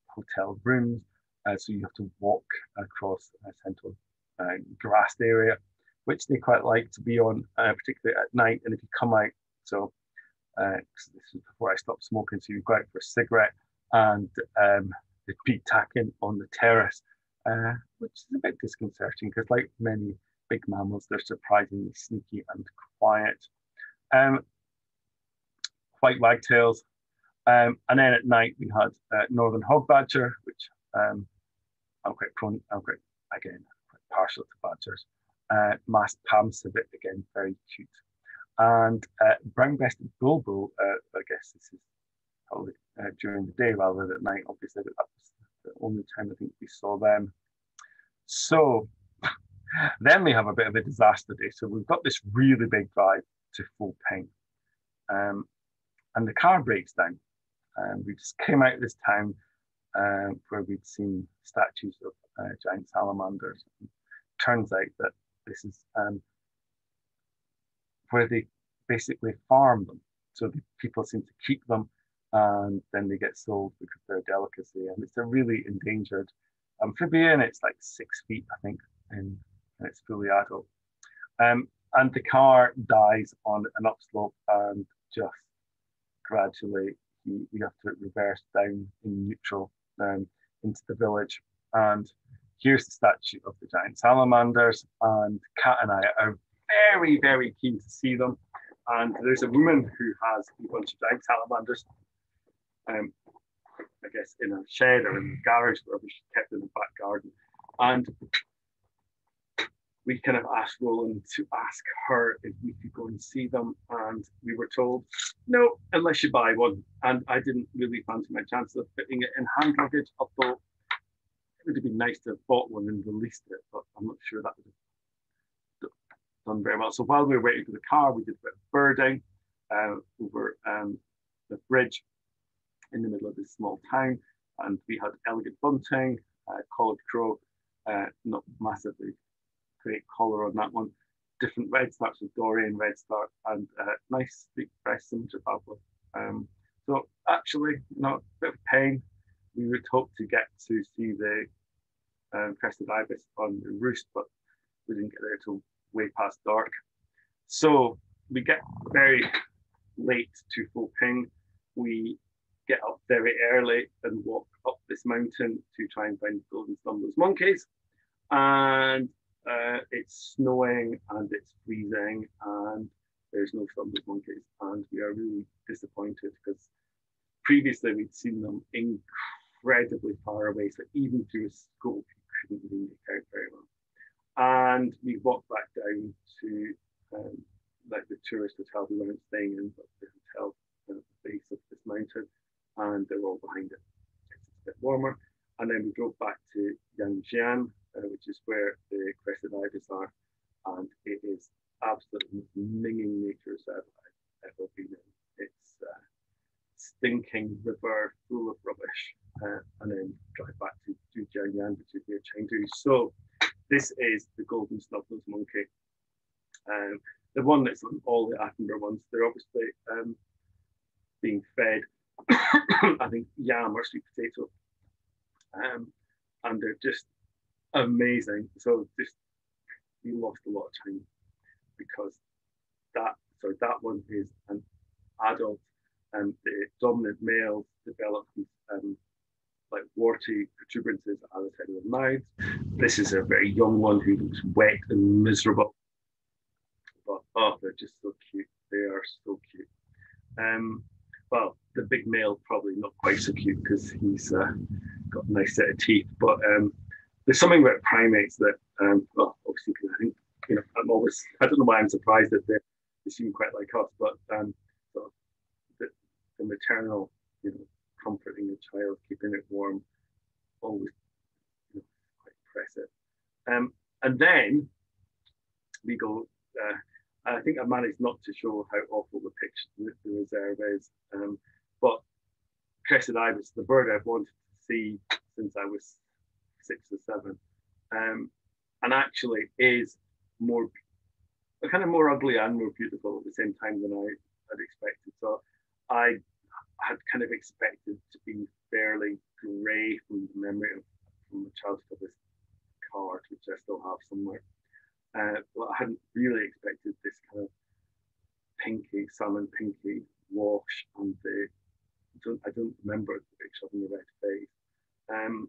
Speaker 1: hotel rooms. Uh, so you have to walk across a central uh, grassed area, which they quite like to be on, uh, particularly at night. And if you come out, so uh, this is before I stopped smoking, so you go out for a cigarette and um, they'd be attacking on the terrace, uh, which is a bit disconcerting because, like many big mammals, they're surprisingly sneaky and quiet. Um, white wagtails. Um, and then at night we had uh, northern hog badger, which um, I'm quite prone, I'm quite, again, quite partial to badgers. Uh, masked civet, again, very cute. And uh, brown-breasted bulbul, uh, I guess this is probably uh, during the day rather than at night, obviously, but that was the only time I think we saw them. So (laughs) then we have a bit of a disaster day. So we've got this really big drive to full Ping. Um, and the car breaks down. And we just came out this town uh, where we'd seen statues of uh, giant salamanders. And turns out that this is um, where they basically farm them. So the people seem to keep them and then they get sold because they're a delicacy. And it's a really endangered amphibian. It's like six feet, I think, and, it's fully adult. Um, and the car dies on an upslope and just gradually you, you have to reverse down in neutral um, into the village. And here's the statue of the giant salamanders. And Kat and I are very, very keen to see them. And there's a woman who has a bunch of giant salamanders, um, I guess, in a shed or in the garage, wherever she kept in the back garden. And we kind of asked Roland to ask her if we could go and see them, and we were told, no, unless you buy one. And I didn't really fancy my chances of fitting it in hand luggage. I thought it would have been nice to have bought one and released it, but I'm not sure that would have done very well. So while we were waiting for the car, we did a bit of birding uh, over um, the bridge in the middle of this small town, and we had elegant bunting, uh, collared crow, uh, not massively great color on that one. Different red starts with Daurian red start and uh, nice big fresh signature purple. Um, so actually, not a bit of pain. We would hope to get to see the um, crested ibis on the roost, but we didn't get there till way past dark. So we get very late to Pho Ping. We get up very early and walk up this mountain to try and find golden stumblers monkeys. And uh, it's snowing and it's freezing and there's no stumbled monkeys. And we are really disappointed because previously we'd seen them incredibly far away so even through a scope you couldn't really make out very well. And we walked back down to um, like the tourist hotel we weren't staying in but the hotel at the base of this mountain and they're all behind it. It's a bit warmer. And then we drove back to Yangxian which is where the crested ibis are. And it is absolutely minging nature reserve I've ever been in. It's uh, stinking river full of rubbish. Uh, and then drive back to Jiangyan, which is near Chengdu. So this is the golden snuffnose monkey. Um, the one that's on all the Attenborough ones, they're obviously um, being fed, (coughs) I think, yam or sweet potato. Um, and they're just amazing. So just we lost a lot of time because that so that one is an adult and the dominant male develops um, like warty protuberances at the side of the mouth. This is a very young one who looks wet and miserable. But oh, they're just so cute. They are so cute. Um, well, the big male probably not quite so cute because he's uh, got a nice set of teeth. But um, there's something about primates that, um, well, obviously, because I think, you know, I'm always, I don't know why I'm surprised that they, seem quite like us, but um, so the, the maternal, you know, comforting a child, keeping it warm, always you know, quite impressive. Um, and then we go, uh, I think I managed not to show how awful the picture, the, the reserve is, um, but crested ibis, the bird I've wanted to see since I was six or seven, um, and actually is more kind of more ugly and more beautiful at the same time than I had expected. So I had kind of expected to be fairly grey from the memory of from the childhood of this card, which I still have somewhere. Uh, but I hadn't really expected this kind of pinky, salmon pinky wash and the I don't, I don't remember the picture of the red face. Um,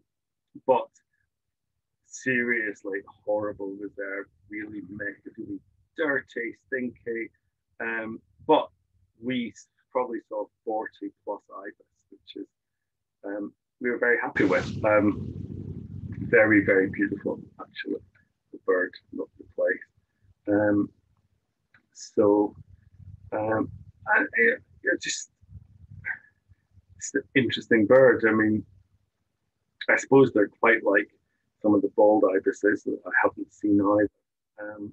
Speaker 1: but seriously horrible reserve, really messy, really dirty, stinky. Um, but we probably saw 40 plus ibis, which is um, we were very happy with. Um, very, very beautiful, actually. The bird, loved the place. Um, so, um, and it, it just it's an interesting bird. I mean, I suppose they're quite like some of the bald ibises that I haven't seen either. Um,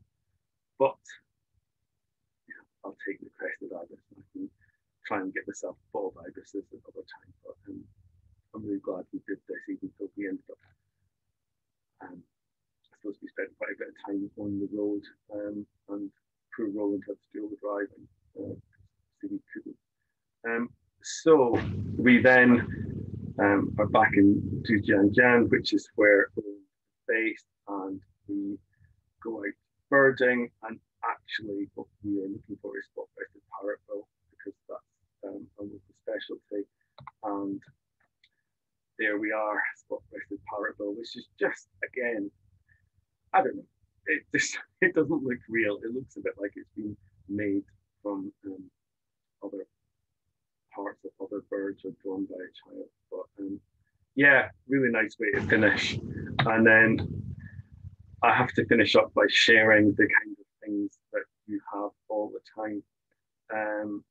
Speaker 1: but yeah, I'll take the crested ibis. I can try and get myself bald ibises another time. But um, I'm really glad we did this, even though we ended up. Um, I suppose we spent quite a bit of time on the road, um, and poor Roland had to do all the driving, uh, so we couldn't. Um, so we then um, are back in Dujiangyan, which is where we're based, and we go out birding. And actually, what we are looking for is spot-breasted parrotbill because that's um, a local specialty. And there we are, spot-breasted parrotbill, which is just again, I don't know, it just (laughs) it doesn't look real. It looks a bit like it's been made from um, other parts of other birds are drawn by a child. But um, yeah, really nice way to finish. And then I have to finish up by sharing the kind of things that you have all the time. Um,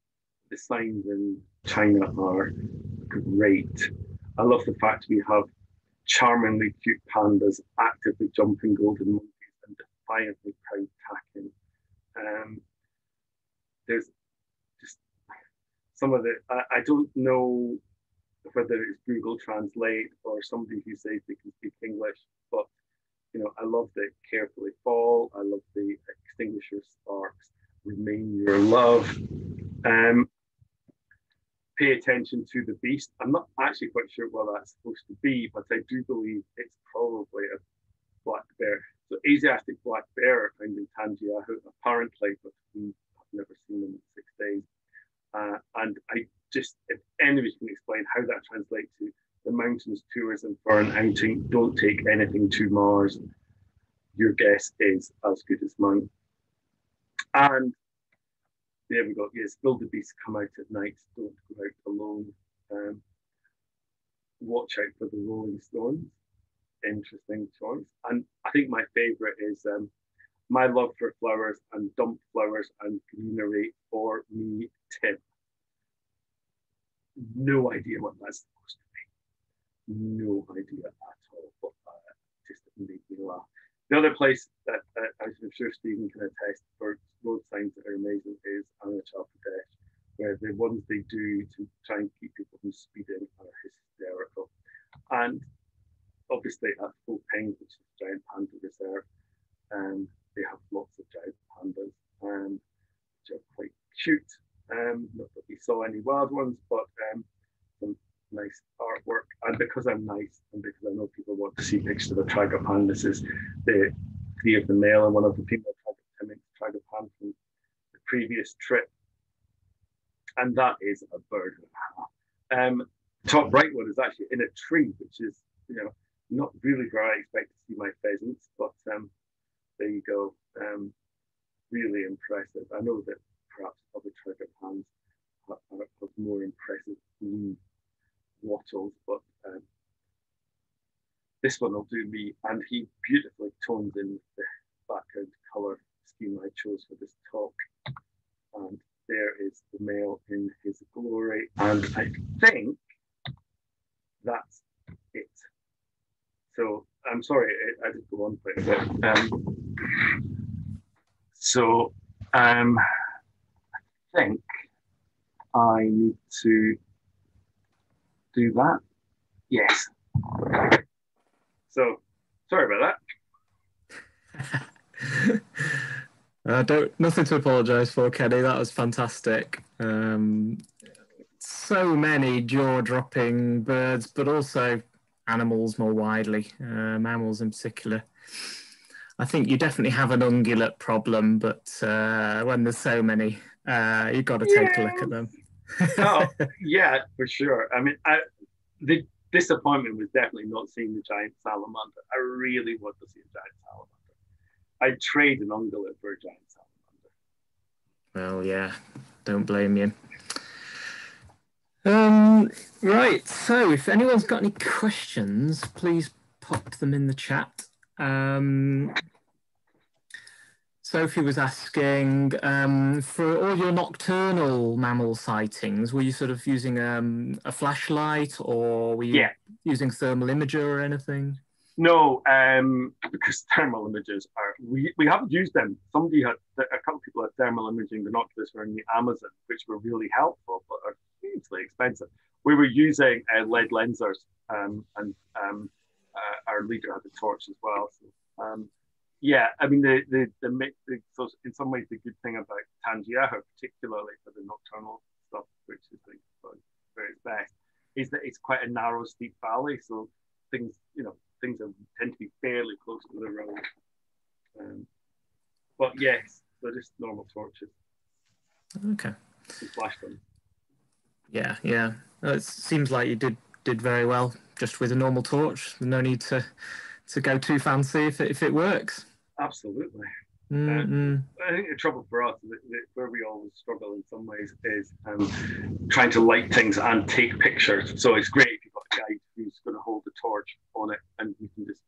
Speaker 1: the signs in China are great. I love the fact we have charmingly cute pandas actively jumping golden monkeys and defiantly proud takin. Um, there's some of the, I, I, don't know whether it's Google Translate or somebody who says they can speak English, but you know, I love the carefully fall. I love the extinguisher sparks, remain your love. Um, pay attention to the beast. I'm not actually quite sure what that's supposed to be, but I do believe it's probably a black bear. So Asiatic black bear found in Tangjiahe, apparently, but we have never seen them in six days. Uh, and I just, if anybody can explain how that translates to mountains tourism for an outing, don't take anything to Mars. Your guess is as good as mine. And there we go. Yes, wildebeest come out at night. Don't go out alone. Um, watch out for the rolling stones. Interesting choice. And I think my favorite is um, my love for flowers and dump flowers and greenery for me, Tim. No idea what that's supposed to. No idea at all. But uh, just made me laugh. The other place that uh, I'm sure Stephen can attest for road signs that are amazing is Arunachal Pradesh, where the ones they do to try and keep people from speeding are hysterical. And obviously at Pho Ping, which is Giant Panda Reserve, um, they have lots of giant pandas, um, which are quite cute. Um, not that we saw any wild ones, but um, some nice artwork. And because I'm nice and because I know people want to see pictures of the Tragopan, this is the three of the male and one of the female Tragopan from the previous trip. And that is a bird. Um, top right one is actually in a tree, which is, you know, not really where I expect to see my pheasants, but um, there you go. Um, really impressive. I know that perhaps other Tragopans have, have more impressive blue wattles, but um, this one will do me. And he beautifully toned in the background color scheme I chose for this talk. And there is the male in his glory. And I think that's it. So I'm sorry, I, I did go on quite a bit. Um, so um, I think I need to do that? Yes. So, sorry about
Speaker 2: that. (laughs) uh, don't nothing to apologise for, Kenny. That was fantastic. Um, so many jaw-dropping birds, but also animals more widely, uh, mammals in particular. I think you definitely have an ungulate problem, but uh, when there's so many, uh, you've got to take yeah. a look at them
Speaker 1: oh, (laughs) yeah, for sure. I mean, I, the disappointment was definitely not seeing the giant salamander. I really want to see a giant salamander. I'd trade an ungulate for a giant salamander.
Speaker 2: Well, yeah, don't blame you. Um, right, so if anyone's got any questions, please pop them in the chat. Um, Sophie was asking um, for all your nocturnal mammal sightings, were you sort of using um, a flashlight or were you
Speaker 1: Yeah.
Speaker 2: using thermal imager or anything?
Speaker 1: No, um, because (laughs) thermal images are we, we haven't used them. Somebody had a couple of people had thermal imaging binoculars for in the Amazon, which were really helpful, but are hugely expensive. We were using uh, Led Lensers, um, and um, uh, our leader had a torch as well. So, um, yeah, I mean the the the, the so in some ways the good thing about Tangier, particularly for the nocturnal stuff, which is like very best, is that it's quite a narrow, steep valley. So things, you know, things are, tend to be fairly close to the road. Um, but yes, they're just normal torches.
Speaker 2: Okay.
Speaker 1: Flash them.
Speaker 2: Yeah, yeah. Uh, It seems like you did did very well just with a normal torch. No need to to go too fancy if it, if it works.
Speaker 1: Absolutely.
Speaker 2: Mm-mm.
Speaker 1: I think the trouble for us, that, that where we always struggle in some ways, is um, trying to light things and take pictures. So it's great if you've got a guy who's going to hold the torch on it, and you can just